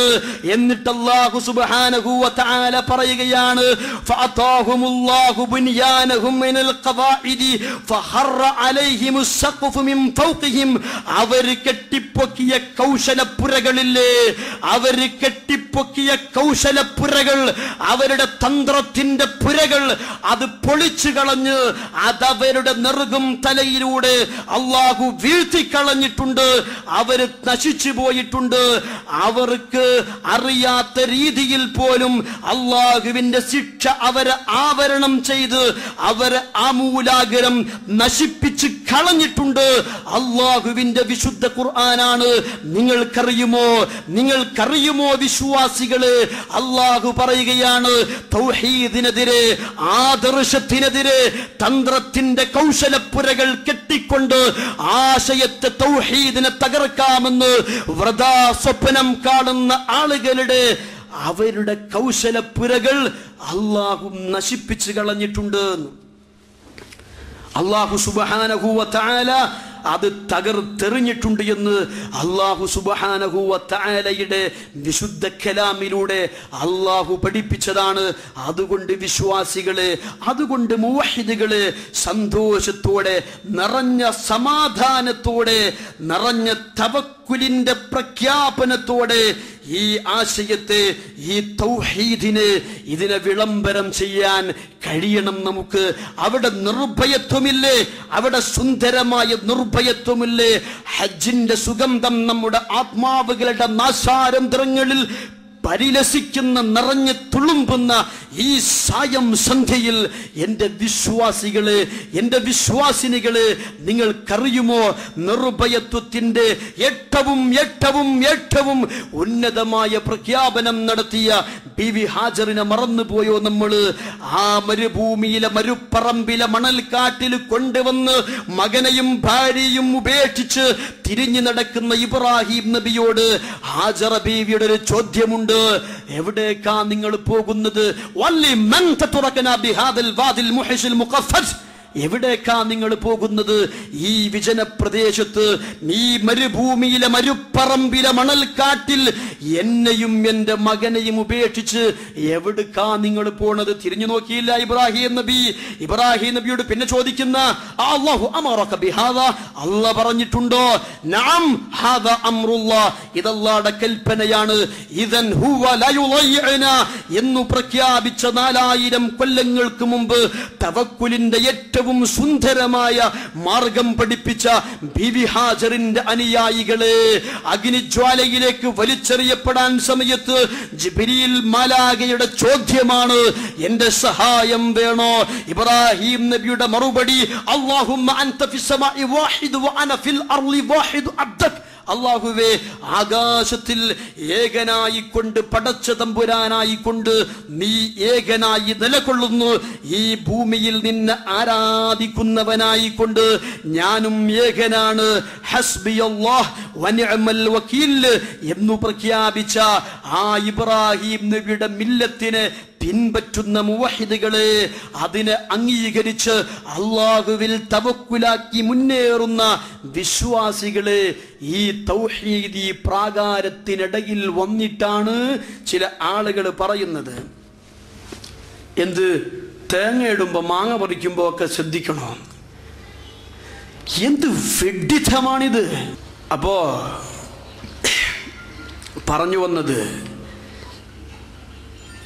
എന്നിട്ട് അള്ളാഹു സുബ്ഹാനഹു വ തആല പറയുകയാണ് ഫഅതാഹുമുല്ലാഹു ബുനിയാനഹും മിനൽ ഖവാഇദി ഫഖറ അലൈഹിമു സഖഫു മിൻ ഫൗഖിഹിം അവർ കെട്ടിപ്പൊക്കിയ കൗശലപ്പുരകളില്ലേ? അവർ കെട്ടിപ്പൊക്കിയ കൗശലപ്പുരകൾ അവരുടെ തന്ത്രത്തിന്റെ പുരകൾ അത് പൊളിച്ചു കളഞ്ഞ് അതവരുടെ നെറുകും തലയിലൂടെ അള്ളാഹു വീഴ്ത്തിക്കളഞ്ഞിട്ടുണ്ട്. അവർ നശിച്ചു പോയിട്ടുണ്ട്. അവർക്ക് അറിയാത്ത രീതിയിൽ പോലും അള്ളാഹുവിന്റെ ശിക്ഷ അവരെ ആവരണം ചെയ്ത് അവരെ ആമൂലാഗരം നശിപ്പിച്ച് കളഞ്ഞിട്ടുണ്ട്. അള്ളാഹുവിന്റെ വിശുദ്ധ ഖുർആനാണ്. നിങ്ങൾക്കറിയുമോ? നിങ്ങൾക്കറിയുമോ വിശ്വാസികൾ? അള്ളാഹു പറയുകയാണ് തൗഹീദിനെതിരെ ആദർശത്തിനെതിരെ തന്ത്രത്തിന്റെ കൗശലപ്പുരകൾ കെട്ടിക്കൊണ്ട് ആശയത്തെ തൗഹീദിനെ തകർക്കാമെന്ന് വ്രതാ സ്വപ്നം കാണുന്ന ആളുകളുടെ അവരുടെ കൗശലപ്പുരകൾ അള്ളാഹു നശിപ്പിച്ചു കളഞ്ഞിട്ടുണ്ട്. അള്ളാഹു സുബഹാനഹൂവത്തായാല അത് തകർത്തെറിഞ്ഞിട്ടുണ്ട് എന്ന് അള്ളാഹു സുബഹാനഹൂവത്തായാലയുടെ വിശുദ്ധ കലാമിലൂടെ അള്ളാഹു പഠിപ്പിച്ചതാണ്. അതുകൊണ്ട് വിശ്വാസികളെ അതുകൊണ്ട് മുവഹിദുകളെ സന്തോഷത്തോടെ നിറഞ്ഞ സമാധാനത്തോടെ നിറഞ്ഞ തവക്കുലിന്റെ പ്രഖ്യാപനത്തോടെ ഈ ആശയത്തെ ഈ തൗഹീദിനെ ഇതിനെ വിളംബരം ചെയ്യാൻ കഴിയണം നമുക്ക്. അവിടെ നിർഭയത്വമില്ലേ? അവിടെ സുന്ദരമായ നിർഭയത്വമില്ലേ? ഹജ്ജിന്റെ സുഗന്ധം നമ്മുടെ ആത്മാവുകളുടെ നാശാരന്ധ്രങ്ങളിൽ പരിലസിക്കുന്ന നിറഞ്ഞ് തുളുമ്പുന്ന ഈ സായം സന്ധ്യയിൽ എന്റെ വിശ്വാസികളെ എന്റെ വിശ്വാസിനികളെ നിങ്ങൾക്കറിയുമോ നിർഭയത്വത്തിന്റെ ഏറ്റവും ഏറ്റവും ഏറ്റവും ഉന്നതമായ പ്രഖ്യാപനം നടത്തിയ ബി വി ഹാജറിനെ മറന്നുപോയോ നമ്മൾ? ആ മരുഭൂമിയിലെ മരുപ്പറമ്പിലെ മണൽക്കാട്ടിൽ കൊണ്ടുവന്ന് മകനെയും ഭാര്യയും ഉപേക്ഷിച്ച് തിരിഞ്ഞു നടക്കുന്ന ഇബ്രാഹിം നബിയോട് ഹാജറ ബീവിയുടെ ഒരു ചോദ്യമുണ്ട്. എവിടേക്കാ നിങ്ങൾ പോകുന്നത്? വല്ലി മൻ തതുറകന ബിഹാദൽ വാദിൽ മുഹ്ഷിൽ മുഖഫജ് എവിടേക്കാ നിങ്ങൾ പോകുന്നത്? ഈ വിജന പ്രദേശത്ത് ഈ മരുഭൂമിയിലെ മരുപ്പറമ്പിലെ മണൽക്കാട്ടിൽ എന്നെയും എന്റെ മകനെയും ഉപേക്ഷിച്ച് എവിടേക്കാ നിങ്ങൾ പോണത്? തിരിഞ്ഞു നോക്കിയില്ല ഇബ്രാഹിം നബി. ഇബ്രാഹിം നബിയോട് പിന്നെ ചോദിക്കുന്ന "ആ അല്ലാഹു അമറക ബിഹാദ? അല്ല പറഞ്ഞിട്ടുണ്ടോ? അംറുല്ല. ഇതല്ലാടെ കൽപ്പനയാണ്. ലാ എന്ന് പ്രഖ്യാപിച്ച നാലായിരം കൊല്ലങ്ങൾക്ക് മുമ്പ് തവക്കുലിന്റെ ഏറ്റവും സുന്ദരമായ മാർഗം പഠിപ്പിച്ച ബിവി ഹാജറിന്റെ അനുയായികളെ അഗ്നിജ്വാലയിലേക്ക് വലിച്ചെറിയപ്പെടാൻ സമയത്ത് ജിബിരിയിൽ മാലാകയുടെ ചോദ്യമാണ് എന്റെ സഹായം വേണോ? ഇബ്രാഹിം നബിയുടെ മറുപടി അല്ലാഹുമ്മ അള്ളാഹുവേ ആകാശത്തിൽ ഏകനായിക്കൊണ്ട് പടച്ച തമ്പുരാനായിക്കൊണ്ട് നീ ഏകനായി നിലകൊള്ളുന്നു. ഈ ഭൂമിയിൽ നിന്നെ ആരാധിക്കുന്നവനായിക്കൊണ്ട് ഞാനും ഏകനാണ്. വക്കീൽ എന്നു പ്രഖ്യാപിച്ച ആ ഇബ്രാഹിം നബിയുടെ മില്ലത്തിനെ പിൻപറ്റുന്ന മുവഹിദുകളെ അതിനെ അംഗീകരിച്ച് അള്ളാഹുവിൽ തവക്കുലാക്കി മുന്നേറുന്ന വിശ്വാസികളെ ഈ തൗഹീദി പ്രാകാരത്തിനിടയിൽ വന്നിട്ടാണ് ചില ആളുകൾ പറയുന്നത്. എന്ത്? തേങ്ങ ഇടുമ്പോൾ മാങ്ങ പറിക്കുമ്പോ ഒക്കെ ശ്രദ്ധിക്കണോ? എന്ത് വെഡിത്തമാണിത് അപ്പോ പറഞ്ഞു വന്നത്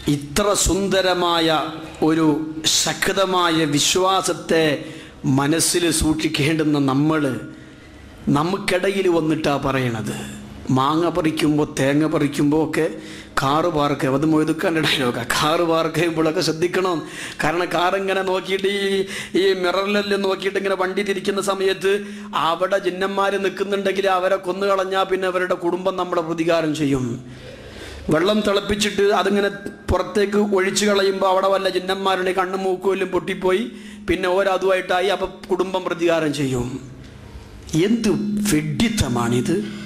ഇത്ര സുന്ദരമായ ഒരു ശക്തമായ വിശ്വാസത്തെ മനസ്സിൽ സൂക്ഷിക്കേണ്ടുന്ന നമ്മൾ നമുക്കിടയിൽ വന്നിട്ടാ പറയണത്. മാങ്ങ പറിക്കുമ്പോൾ തേങ്ങ പറിക്കുമ്പോൾ ഒക്കെ കാറ് പാർക്ക് അത് മൊയ്തുക്കാന്റെ ഇടയിലൊക്കെ കാറ് പാർക്ക് ചെയ്യുമ്പോഴൊക്കെ ശ്രദ്ധിക്കണം. കാരണം കാർ ഇങ്ങനെ നോക്കിയിട്ട് ഈ ഈ മിററിലെല്ലാം നോക്കിയിട്ട് ഇങ്ങനെ വണ്ടി തിരിക്കുന്ന സമയത്ത് അവിടെ ജിന്നന്മാർ നിൽക്കുന്നുണ്ടെങ്കിൽ അവരെ കൊന്നു കളഞ്ഞാൽ പിന്നെ അവരുടെ കുടുംബം നമ്മളെ പ്രതികാരം ചെയ്യും. വെള്ളം തിളപ്പിച്ചിട്ട് അതിങ്ങനെ പുറത്തേക്ക് ഒഴിച്ചു കളയുമ്പോൾ അവിടെ വല്ല ജിന്നന്മാരുടെ കണ്ണും മൂക്കുമെല്ലാം പൊട്ടിപ്പോയി. പിന്നെ ഓരോ അതുമായിട്ടായി അപ്പം കുടുംബം പ്രതികാരം ചെയ്യും. എന്ത് വെഡിത്തമാണിത്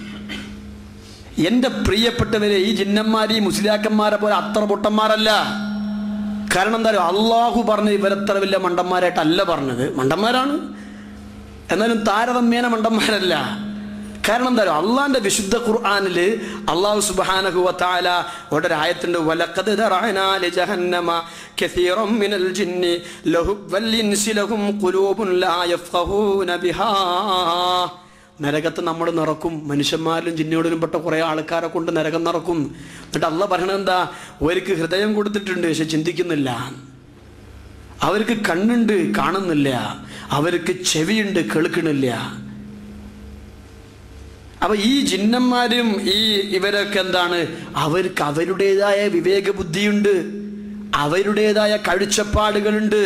എന്റെ പ്രിയപ്പെട്ടവരെ ഈ ജിന്നന്മാർ ഈ മുസ്ലിയാക്കന്മാരെ പോലെ അത്ര പൊട്ടന്മാരല്ല. കാരണം എന്താ പറയുക അള്ളാഹു പറഞ്ഞ ഇവരത്ര വലിയ മണ്ടന്മാരായിട്ടല്ല പറഞ്ഞത്. മണ്ടന്മാരാണ്. എന്നാലും താരതമ്യേന മണ്ടന്മാരല്ല. കാരണം എന്താ അള്ളാന്റെ വിശുദ്ധ ഖുർആാനിൽ അള്ളാഹു സുബ്ഹാനഹു വതആല ഒരു ആയത്തുണ്ട്. വലഖദ് ദറഅനാ ലജഹന്നമ കസീറൻ മിനൽ ജിന്നി ലഹു വൽ ഇൻസി ഖുലൂബുൻ ലാ യഫ്ഖഹൂന ബിഹാ. നരകത്ത് നമ്മൾ നിറക്കും. മനുഷ്യന്മാരിലും ജിന്നോടിലും പെട്ട കുറേ ആൾക്കാരെ കൊണ്ട് നരകം നിറക്കും. എന്നിട്ട് അള്ള പറയണത് എന്താ? അവർക്ക് ഹൃദയം കൊടുത്തിട്ടുണ്ട് പക്ഷെ ചിന്തിക്കുന്നില്ല. അവർക്ക് കണ്ണുണ്ട് കാണുന്നില്ല. അവർക്ക് ചെവിയുണ്ട് കേൾക്കണില്ല അപ്പൊ ഈ ജിന്നന്മാരും ഈ ഇവരൊക്കെ എന്താണ്? അവർക്ക് അവരുടേതായ വിവേക ബുദ്ധിയുണ്ട് അവരുടേതായ കാഴ്ചപ്പാടുകളുണ്ട്.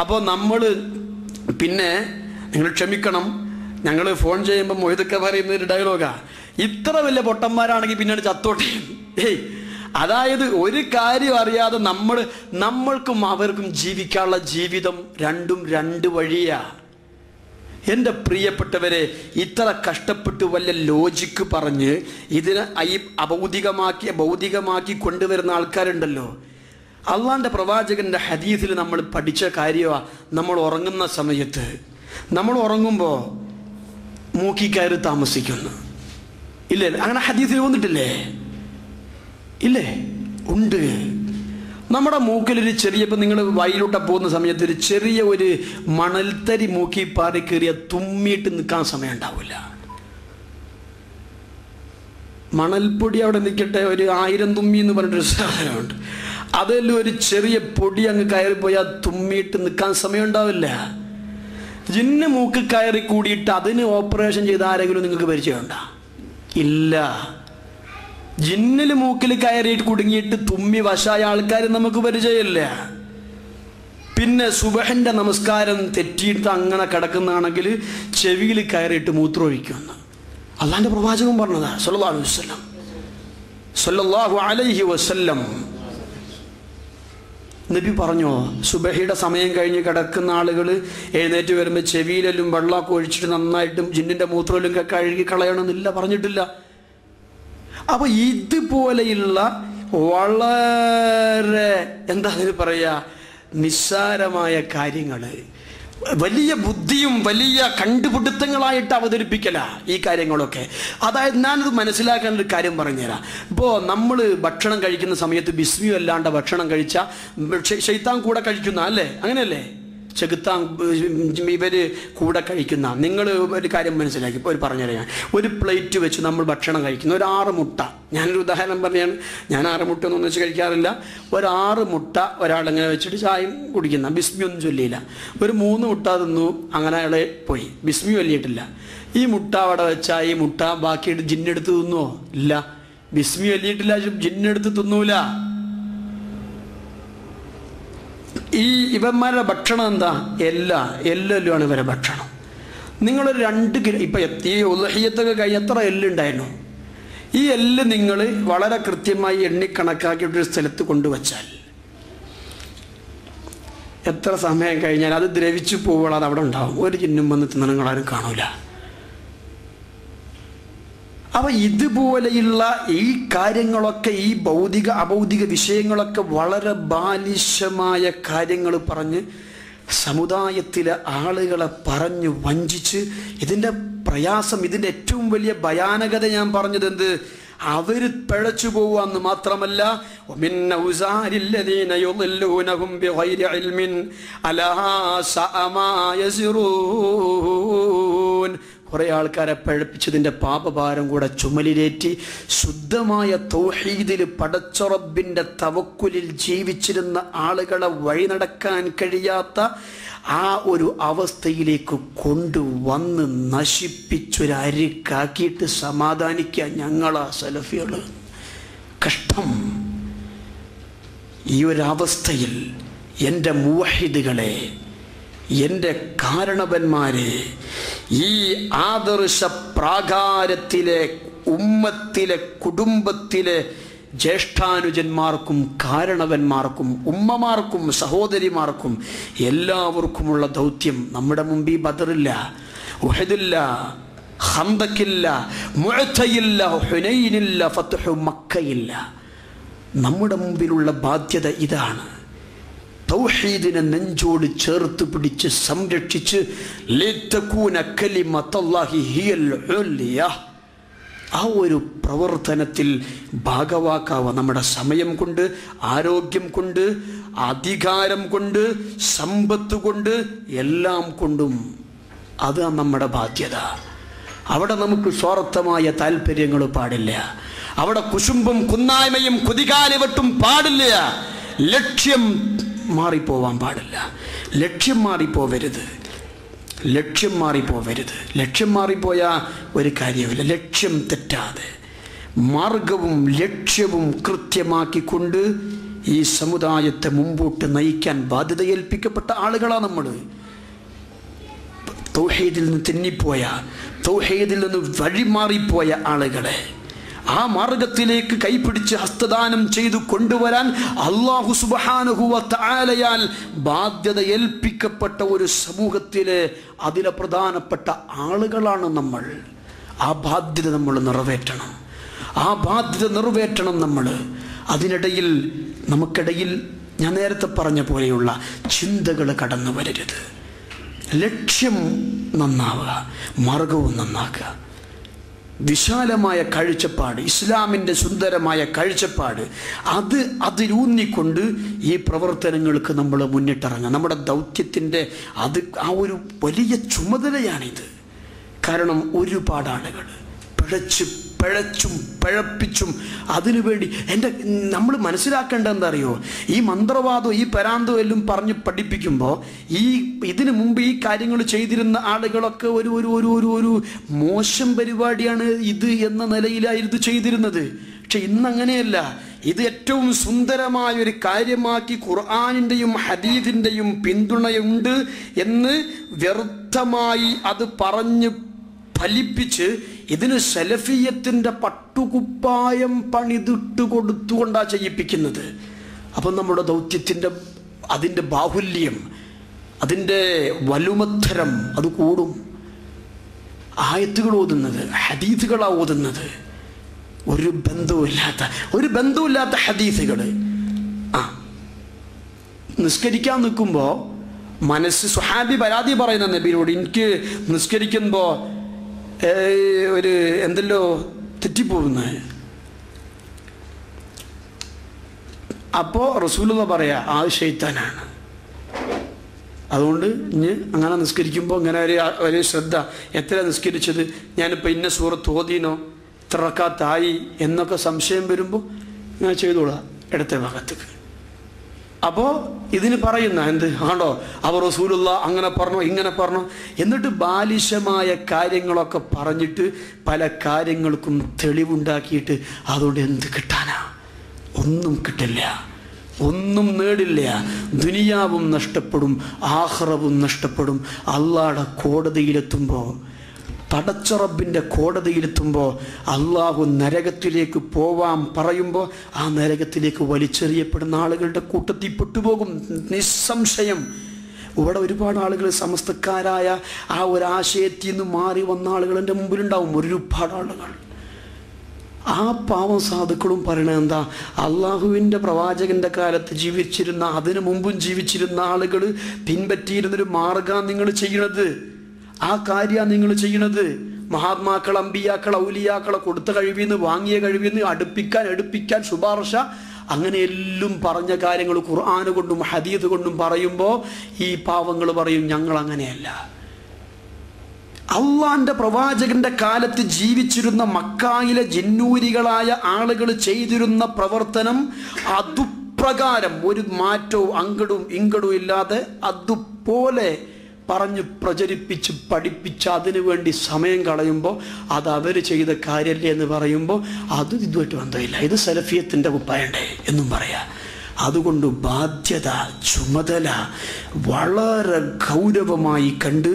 അപ്പോൾ നമ്മൾ പിന്നെ നിങ്ങൾ ക്ഷമിക്കണം. ഞങ്ങൾ ഫോൺ ചെയ്യുമ്പോൾ മൊയ്തൊക്കെ പറയുന്ന ഒരു ഡയലോഗാ ഇത്ര വലിയ പൊട്ടന്മാരാണെങ്കിൽ പിന്നീട് ചത്തോട്ടെ. ഏയ് അതായത് ഒരു കാര്യം അറിയാതെ നമ്മൾ നമ്മൾക്കും അവർക്കും ജീവിക്കാനുള്ള ജീവിതം രണ്ടും രണ്ട് വഴിയാ. എന്റെ പ്രിയപ്പെട്ടവരെ ഇത്ര കഷ്ടപ്പെട്ട് വല്ല ലോജിക്ക് പറഞ്ഞ് ഇതിനെ ഐ അഭൗതികമാക്കി ഭൗതികമാക്കി കൊണ്ടുവരുന്ന ആൾക്കാരുണ്ടല്ലോ. അള്ളാന്റെ പ്രവാചകന്റെ ഹദീസിൽ നമ്മൾ പഠിച്ച കാര്യമാണ് നമ്മൾ ഉറങ്ങുന്ന സമയത്ത്. നമ്മൾ ഉറങ്ങുമ്പോൾ മൂക്കിക്കയറി താമസിക്കുന്നു. ഇല്ലേ? അങ്ങനെ ഹദീസിൽ വന്നിട്ടില്ലേ ഇല്ലേ? ഉണ്ട്. നമ്മുടെ മൂക്കിലൊരു ചെറിയ ഇപ്പം നിങ്ങൾ വയലോട്ട പോകുന്ന സമയത്ത് ഒരു ചെറിയ ഒരു മണൽത്തരി മൂക്കി പാറി കയറിയ തുമ്മിയിട്ട് നിൽക്കാൻ സമയം ഉണ്ടാവില്ല. മണൽപ്പൊടി അവിടെ നിൽക്കട്ടെ ഒരു ആയിരം തുമ്മി എന്ന് പറഞ്ഞിട്ടൊരു സാധനമുണ്ട്. അതെല്ലാം ഒരു ചെറിയ പൊടി അങ്ങ് കയറിപ്പോയാൽ തുമ്മിയിട്ട് നിൽക്കാൻ സമയം ഉണ്ടാവില്ല. ജിന്ന് മൂക്ക് കയറി കൂടിയിട്ട് അതിന് ഓപ്പറേഷൻ ചെയ്ത ആരെങ്കിലും നിങ്ങൾക്ക് പരിചയമുണ്ടോ? ഇല്ല. ജിന്നിൽ മൂക്കിൽ കയറിയിട്ട് കുടുങ്ങിയിട്ട് തുമ്മി വശായ ആൾക്കാർ നമുക്ക് പരിചയമില്ല. പിന്നെ സുബഹന്റെ നമസ്കാരം തെറ്റിയിട്ട് അങ്ങനെ കിടക്കുന്നതാണെങ്കിൽ ചെവിയിൽ കയറിയിട്ട് മൂത്രമൊഴിക്കുന്നു അള്ളാന്റെ പ്രവാചകൻ പറഞ്ഞതാ സല്ലല്ലാഹു വസ്ലം സല്ലല്ലാഹു അലൈഹി വസല്ലം. നബി പറഞ്ഞോ സുബഹിയുടെ സമയം കഴിഞ്ഞ് കിടക്കുന്ന ആളുകൾ എഴുന്നേറ്റ് വരുമ്പോൾ ചെവിയിലെല്ലാം വെള്ളമൊക്കെ ഒഴിച്ചിട്ട് നന്നായിട്ടും ജിന്നിന്റെ മൂത്രമെല്ലാം കഴുകി കളയണമെന്നില്ല പറഞ്ഞിട്ടില്ല. അപ്പൊ ഇതുപോലെയുള്ള വളരെ എന്താ അതിന് പറയാ നിസ്സാരമായ കാര്യങ്ങൾ. വലിയ ബുദ്ധിയും വലിയ കണ്ടുപിടുത്തങ്ങളായിട്ട് അവതരിപ്പിക്കല ഈ കാര്യങ്ങളൊക്കെ. അതായത് ഞാനത് മനസ്സിലാക്കാൻ ഒരു കാര്യം പറഞ്ഞുതരാം. ഇപ്പോൾ നമ്മൾ ഭക്ഷണം കഴിക്കുന്ന സമയത്ത് ബിസ്മി അല്ലാണ്ട് ഭക്ഷണം കഴിച്ചാൽ ഷെയ്ത്താൻ കൂടെ കഴിക്കുന്ന അല്ലേ? അങ്ങനെയല്ലേ? ചെകുത്താൻ ഇവർ കൂടെ കഴിക്കുന്ന. നിങ്ങൾ ഒരു കാര്യം മനസ്സിലാക്കി. ഇപ്പോൾ ഒരു പറഞ്ഞുതരാം ഒരു പ്ലേറ്റ് വെച്ച് നമ്മൾ ഭക്ഷണം കഴിക്കുന്ന. ഒരു ആറ് മുട്ട. ഞാനൊരു ഉദാഹരണം പറഞ്ഞാണ്. ഞാൻ ആറ് മുട്ട ഒന്നും വെച്ച് കഴിക്കാറില്ല. ഒരു ആറ് മുട്ട ഒരാളിങ്ങനെ വെച്ചിട്ട് ചായയും കുടിക്കുന്ന. ബിസ്മി ഒന്നും ചൊല്ലിയില്ല. ഒരു മൂന്ന് മുട്ട തിന്നു. അങ്ങനെ അയാളെ പോയി. ബിസ്മി ചൊല്ലിയിട്ടില്ല. ഈ മുട്ട അവിടെ വെച്ചാൽ ഈ മുട്ട ബാക്കി ജിന്നെടുത്ത് തിന്നുവോ? ഇല്ല. ബിസ്മി ചൊല്ലിയിട്ടില്ല. ജിന്നെടുത്ത് തിന്നൂല. ഈ ഇവന്മാരുടെ ഭക്ഷണം എന്താ? എല്ലാ എല്ലെല്ലുമാണ് ഇവരെ ഭക്ഷണം. നിങ്ങളൊരു രണ്ട് കിലോ ഇപ്പം ഈ ഉലഹയ്യത്തൊക്കെ കഴിഞ്ഞ എത്ര എല്ലുണ്ടായിരുന്നു? ഈ എല്ല് നിങ്ങൾ വളരെ കൃത്യമായി എണ്ണിക്കണക്കാക്കിയിട്ടൊരു സ്ഥലത്ത് കൊണ്ടുവച്ചാൽ. എത്ര സമയം കഴിഞ്ഞാൽ അത് ദ്രവിച്ചു പോവുകൾ അത് അവിടെ ഉണ്ടാവും. ഒരു ചിഹ്നം വന്ന് തിന്നണങ്ങളാരും കാണൂല. അപ്പൊ ഇതുപോലെയുള്ള ഈ കാര്യങ്ങളൊക്കെ ഈ ഭൗതിക അഭൗതിക വിഷയങ്ങളൊക്കെ വളരെ ബാലിശമായ കാര്യങ്ങൾ പറഞ്ഞ് സമുദായത്തിലെ ആളുകളെ പറഞ്ഞു വഞ്ചിച്ച് ഇതിന്റെ പ്രയാസം ഇതിന്റെ ഏറ്റവും വലിയ ഭയാനകത ഞാൻ പറഞ്ഞത് എന്ത്? അവർ പിഴച്ചു പോവാന്ന് മാത്രമല്ല കുറേ ആൾക്കാരെ പഴപ്പിച്ചതിന്റെ പാപഭാരം കൂടെ ചുമലിലേറ്റി ശുദ്ധമായ തൗഹീദിൽ പടച്ചുറബിന്റെ തവക്കുലിൽ ജീവിച്ചിരുന്ന ആളുകളെ വഴി നടക്കാൻ കഴിയാത്ത ആ ഒരു അവസ്ഥയിലേക്ക് കൊണ്ടുവന്ന് നശിപ്പിച്ചൊരരിക്കാക്കിയിട്ട് സമാധാനിക്കുക ഞങ്ങളാ സലഫികൾ കഷ്ടം. ഈ ഒരവസ്ഥയിൽ എന്റെ മുവഹിദുകളെ എന്റെ കാരണവന്മാരെ ഈ ആദർശ പ്രാകാരത്തിലെ ഉമ്മത്തിലെ കുടുംബത്തിലെ ജ്യേഷ്ഠാനുജന്മാർക്കും കാരണവന്മാർക്കും ഉമ്മമാർക്കും സഹോദരിമാർക്കും എല്ലാവർക്കുമുള്ള ദൗത്യം നമ്മുടെ മുമ്പിൽ ബദറില്ല ഉഹദില്ല ഹന്തക്കില്ല മുഴത്തയില്ല ഹുനൈനില്ല ഫത്തുഹു മക്കയില്ല. നമ്മുടെ മുമ്പിലുള്ള ബാധ്യത ഇതാണ്. തൗഹീദിനെ നെഞ്ചോട് ചേർത്ത് പിടിച്ച് സംരക്ഷിച്ച്. ആ ഒരു പ്രവർത്തനത്തിൽ ഭാഗവാക്കാവുക നമ്മുടെ സമയം കൊണ്ട് ആരോഗ്യം കൊണ്ട് അധികാരം കൊണ്ട് സമ്പത്ത് കൊണ്ട് എല്ലാം കൊണ്ടും അതാണ് നമ്മുടെ ബാധ്യത. അവിടെ നമുക്ക് സ്വാർത്ഥമായ താല്പര്യങ്ങൾ പാടില്ല. അവിടെ കുശുമ്പും കുന്നായ്മയും കുതികാലിവട്ടും പാടില്ല. ലക്ഷ്യം മാറിപ്പോവാൻ പാടില്ല. ലക്ഷ്യം മാറിപ്പോവരുത്. ലക്ഷ്യം മാറിപ്പോവരുത്. ലക്ഷ്യം മാറിപ്പോയാൽ ഒരു കാര്യമില്ല ലക്ഷ്യം തെറ്റാതെ. മാർഗവും ലക്ഷ്യവും കൃത്യമാക്കിക്കൊണ്ട് ഈ സമുദായത്തെ മുമ്പോട്ട് നയിക്കാൻ ബാധ്യത ഏൽപ്പിക്കപ്പെട്ട ആളുകളാണ് നമ്മൾ തൗഹീദിൽ നിന്ന് തെന്നിപ്പോയ തൗഹീദിൽ നിന്ന് വഴിമാറിപ്പോയ ആളുകളെ ആ മാർഗത്തിലേക്ക് കൈപിടിച്ച് ഹസ്തദാനം ചെയ്തു കൊണ്ടുവരാൻ അള്ളാഹു സുബാനുഹുവ താലയാൽ ബാധ്യത ഏൽപ്പിക്കപ്പെട്ട ഒരു സമൂഹത്തിലെ അതിലെ പ്രധാനപ്പെട്ട ആളുകളാണ് നമ്മൾ. ആ ബാധ്യത നമ്മൾ നിറവേറ്റണം. ആ ബാധ്യത നിറവേറ്റണം നമ്മൾ. അതിനിടയിൽ നമുക്കിടയിൽ ഞാൻ നേരത്തെ പറഞ്ഞ പോലെയുള്ള ചിന്തകൾ കടന്നു വരരുത്. ലക്ഷ്യം നന്നാവുക മാർഗവും നന്നാക്കുക. വിശാലമായ കാഴ്ചപ്പാട് ഇസ്ലാമിന്റെ സുന്ദരമായ കാഴ്ചപ്പാട് അത് അതിലൂന്നിക്കൊണ്ട് ഈ പ്രവർത്തനങ്ങൾക്ക് നമ്മൾ മുന്നിട്ടിറങ്ങുക നമ്മുടെ ദൗത്യത്തിന്റെ അത് ആ ഒരു വലിയ ചുമതലയാണിത്. കാരണം ഒരുപാട് ആളുകൾ പിഴച്ച് പിഴച്ചും പിഴപ്പിച്ചും അതിനുവേണ്ടി എന്റെ നമ്മൾ മനസ്സിലാക്കേണ്ട എന്താ അറിയോ ഈ മന്ത്രവാദവും ഈ പരാന്തവും എല്ലാം പറഞ്ഞ് പഠിപ്പിക്കുമ്പോൾ ഈ ഇതിനു മുമ്പ് ഈ കാര്യങ്ങൾ ചെയ്തിരുന്ന ആളുകളൊക്കെ ഒരു ഒരു ഒരു ഒരു ഒരു മോശം പരിപാടിയാണ് ഇത് എന്ന നിലയിലായിരുന്നു ചെയ്തിരുന്നത്. പക്ഷെ ഇന്നങ്ങനെയല്ല. ഇത് ഏറ്റവും സുന്ദരമായ ഒരു കാര്യമാക്കി ഖുർആാനിന്റെയും ഹദീദിന്റെയും പിന്തുണയുണ്ട് എന്ന് വ്യർത്ഥമായി അത് പറഞ്ഞ് ഫലിപ്പിച്ച് ഇതിന് സെലഫിയത്തിന്റെ പട്ടുകുപ്പായം പണിതിട്ട് കൊടുത്തുകൊണ്ടാണ് ചെയ്യിപ്പിക്കുന്നത്. അപ്പം നമ്മുടെ ദൗത്യത്തിന്റെ അതിന്റെ ബാഹുല്യം അതിന്റെ വലുമത്തരം അത് കൂടും. ആയത്തുകൾ ഓതുന്നത് ഹദീസുകളാണ് ഓതുന്നത്. ഒരു ബന്ധവുമില്ലാത്ത ഒരു ബന്ധവുമില്ലാത്ത ഹദീസുകൾ. ആ നിസ്കരിക്കാൻ നിൽക്കുമ്പോൾ മനസ്സ് സുഹാബി പരാതി പറയുന്ന നബിയോട് എനിക്ക് നിസ്കരിക്കുമ്പോൾ ഒരു എന്തല്ലോ തെറ്റിപ്പോകുന്നത് അപ്പോൾ റസൂലെന്ന് പറയാ ആ ഷെയ്ത്താനാണ് അതുകൊണ്ട് ഇനി അങ്ങനെ നിസ്കരിക്കുമ്പോൾ ഇങ്ങനെ ഒരു ഒരു ശ്രദ്ധ എത്ര നിസ്കരിച്ചത്? ഞാനിപ്പോൾ ഇന്ന സൂറത്ത് ഓതീനോ? ഇത്ര റക്കാത്തായി എന്നൊക്കെ സംശയം വരുമ്പോൾ ഞാൻ ചെയ്തോളാം ഇടത്തെ ഭാഗത്തേക്ക്. അപ്പോൾ ഇതിന് പറയുന്ന എന്ത്? ആണോ അവർ റസൂലുള്ള അങ്ങനെ പറഞ്ഞു ഇങ്ങനെ പറഞ്ഞു. എന്നിട്ട് ബാലിശമായ കാര്യങ്ങളൊക്കെ പറഞ്ഞിട്ട് പല കാര്യങ്ങൾക്കും തെളിവുണ്ടാക്കിയിട്ട് അതുകൊണ്ട് എന്ത് കിട്ടാനാ? ഒന്നും കിട്ടില്ല. ഒന്നും നേടില്ല. ദുനിയാവും നഷ്ടപ്പെടും ആഹ്റവും നഷ്ടപ്പെടും. അള്ളാടെ കോടതിയിലെത്തുമ്പോൾ പടച്ചറബിന്റെ കോടതിയിലെത്തുമ്പോൾ അള്ളാഹു നരകത്തിലേക്ക് പോവാം പറയുമ്പോൾ ആ നരകത്തിലേക്ക് വലിച്ചെറിയപ്പെടുന്ന ആളുകളുടെ കൂട്ടത്തിൽ പെട്ടുപോകും. നിസ്സംശയം. ഇവിടെ ഒരുപാട് ആളുകൾ സമസ്തക്കാരായ ആ ഒരു ആശയത്തിൽ നിന്ന് മാറി വന്ന ആളുകൾ എന്റെ മുമ്പിലുണ്ടാവും. ഒരുപാട് ആളുകൾ. ആ പാവം സാധുക്കളും പറയണത് എന്താ? അള്ളാഹുവിന്റെ പ്രവാചകന്റെ കാലത്ത് ജീവിച്ചിരുന്ന അതിനു മുമ്പും ജീവിച്ചിരുന്ന ആളുകൾ പിൻപറ്റിയിരുന്നൊരു മാർഗം നിങ്ങൾ ചെയ്യണത്. ആ കാര്യമാണ് നിങ്ങൾ ചെയ്യണത്. മഹാത്മാക്കൾ അമ്പിയാക്കൾ ഔലിയാക്കളെ കൊടുത്ത കഴിവിന്ന് വാങ്ങിയ കഴിവിന്ന് അടുപ്പിക്കാൻ എടുപ്പിക്കാൻ ശുപാർശ. അങ്ങനെ എല്ലാം പറഞ്ഞ കാര്യങ്ങൾ ഖുർആാന് കൊണ്ടും ഹദീദ് കൊണ്ടും പറയുമ്പോൾ ഈ പാവങ്ങൾ പറയും ഞങ്ങൾ അങ്ങനെയല്ല. അള്ളാന്റെ പ്രവാചകന്റെ കാലത്ത് ജീവിച്ചിരുന്ന മക്കായിലെ ജിന്നൂരികളായ ആളുകൾ ചെയ്തിരുന്ന പ്രവർത്തനം അതുപ്രകാരം ഒരു മാറ്റവും അങ്കടും ഇങ്കടും ഇല്ലാതെ അതുപോലെ പറഞ്ഞ് പ്രചരിപ്പിച്ച് പഠിപ്പിച്ച് അതിനു വേണ്ടി സമയം കളയുമ്പോൾ അത് അവർ ചെയ്ത കാര്യമല്ലേ എന്ന് പറയുമ്പോൾ അത് ഇതുമായിട്ട് ബന്ധമില്ല. ഇത് സലഫിയത്തിന്റെ കുപ്പായണ്ടേ എന്നും പറയാം. അതുകൊണ്ട് ബാധ്യത ചുമതല വളരെ ഗൗരവമായി കണ്ട്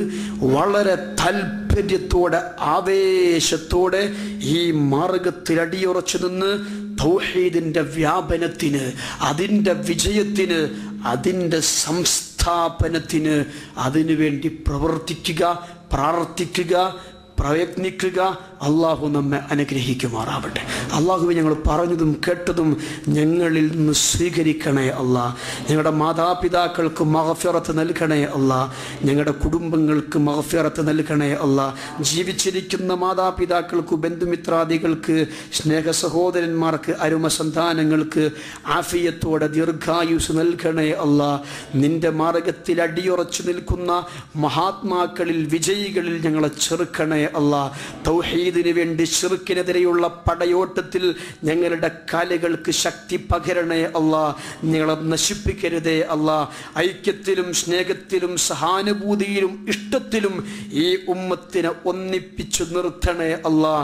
വളരെ താല്പര്യത്തോടെ ആവേശത്തോടെ ഈ മാർഗത്തിൽ അടിയുറച്ചു നിന്ന് തൗഹീദിന്റെ വ്യാപനത്തിന് അതിന്റെ വിജയത്തിന് അതിന്റെ സംസ്ഥാപനത്തിന് അതിനുവേണ്ടി പ്രവർത്തിക്കുക പ്രാർത്ഥിക്കുക പ്രയത്നിക്കുക അള്ളാഹു നമ്മെ അനുഗ്രഹിക്കുമാറാവട്ടെ. അള്ളാഹുവെ ഞങ്ങൾ പറഞ്ഞതും കേട്ടതും ഞങ്ങളിൽ നിന്ന് സ്വീകരിക്കണേ അല്ല ഞങ്ങളുടെ മാതാപിതാക്കൾക്ക് മഹഫിറത്ത് നൽകണേ അല്ല ഞങ്ങളുടെ കുടുംബങ്ങൾക്ക് മഹഫിറത്ത് നൽകണേ അല്ല ജീവിച്ചിരിക്കുന്ന മാതാപിതാക്കൾക്ക് ബന്ധുമിത്രാദികൾക്ക് സ്നേഹ സഹോദരന്മാർക്ക് അരുമ സന്താനങ്ങൾക്ക് ആഫിയത്തോടെ ദീർഘായുസ് നൽകണേ അല്ല നിന്റെ മാർഗത്തിൽ അടിയുറച്ചു നിൽക്കുന്ന മഹാത്മാക്കളിൽ വിജയികളിൽ ഞങ്ങളെ ചെറുക്കണേ അല്ലാ തൗഹീദിന് വേണ്ടി ഷിർക്കിനെതിരെയുള്ള പടയോട്ടത്തിൽ ഞങ്ങളുടെ കാലുകൾക്ക് ശക്തി പകരണേ അല്ലാ ഞങ്ങളെ നശിപ്പിക്കരുതേ അല്ലാ ഐക്യത്തിലും സ്നേഹത്തിലും സഹാനുഭൂതിയിലും ഇഷ്ടത്തിലും ഈ ഉമ്മത്തിനെ ഒന്നിപ്പിച്ചു നിർത്തണേ അല്ലാ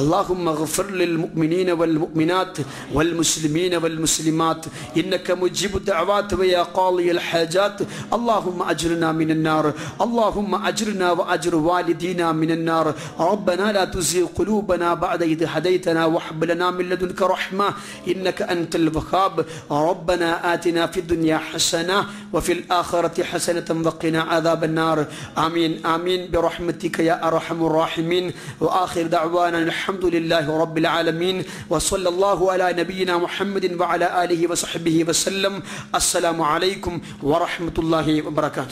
അള്ളാഹുമ്മ اغفر للمؤمنين والمؤمنات والمسلمين والمسلمات إنك مجيب الدعوات ويا قاضي الحاجات اللهم أجرنا من النار اللهم أجرنا وأجر والدينا من النار ربنا لا تزغ قلوبنا بعد إذ هديتنا وهب لنا من لدنك رحمة إنك أنت الوهاب. ربنا آتنا في الدنيا حسنة وفي الآخرة حسنة وقنا عذاب النار. آمين آمين. برحمتك يا أرحم الراحمين. وآخر دعوانا الحمد لله رب العالمين. وصلى الله على نبينا محمد وعلى آله وصحبه وسلم. السلام عليكم ورحمة الله وبركاته.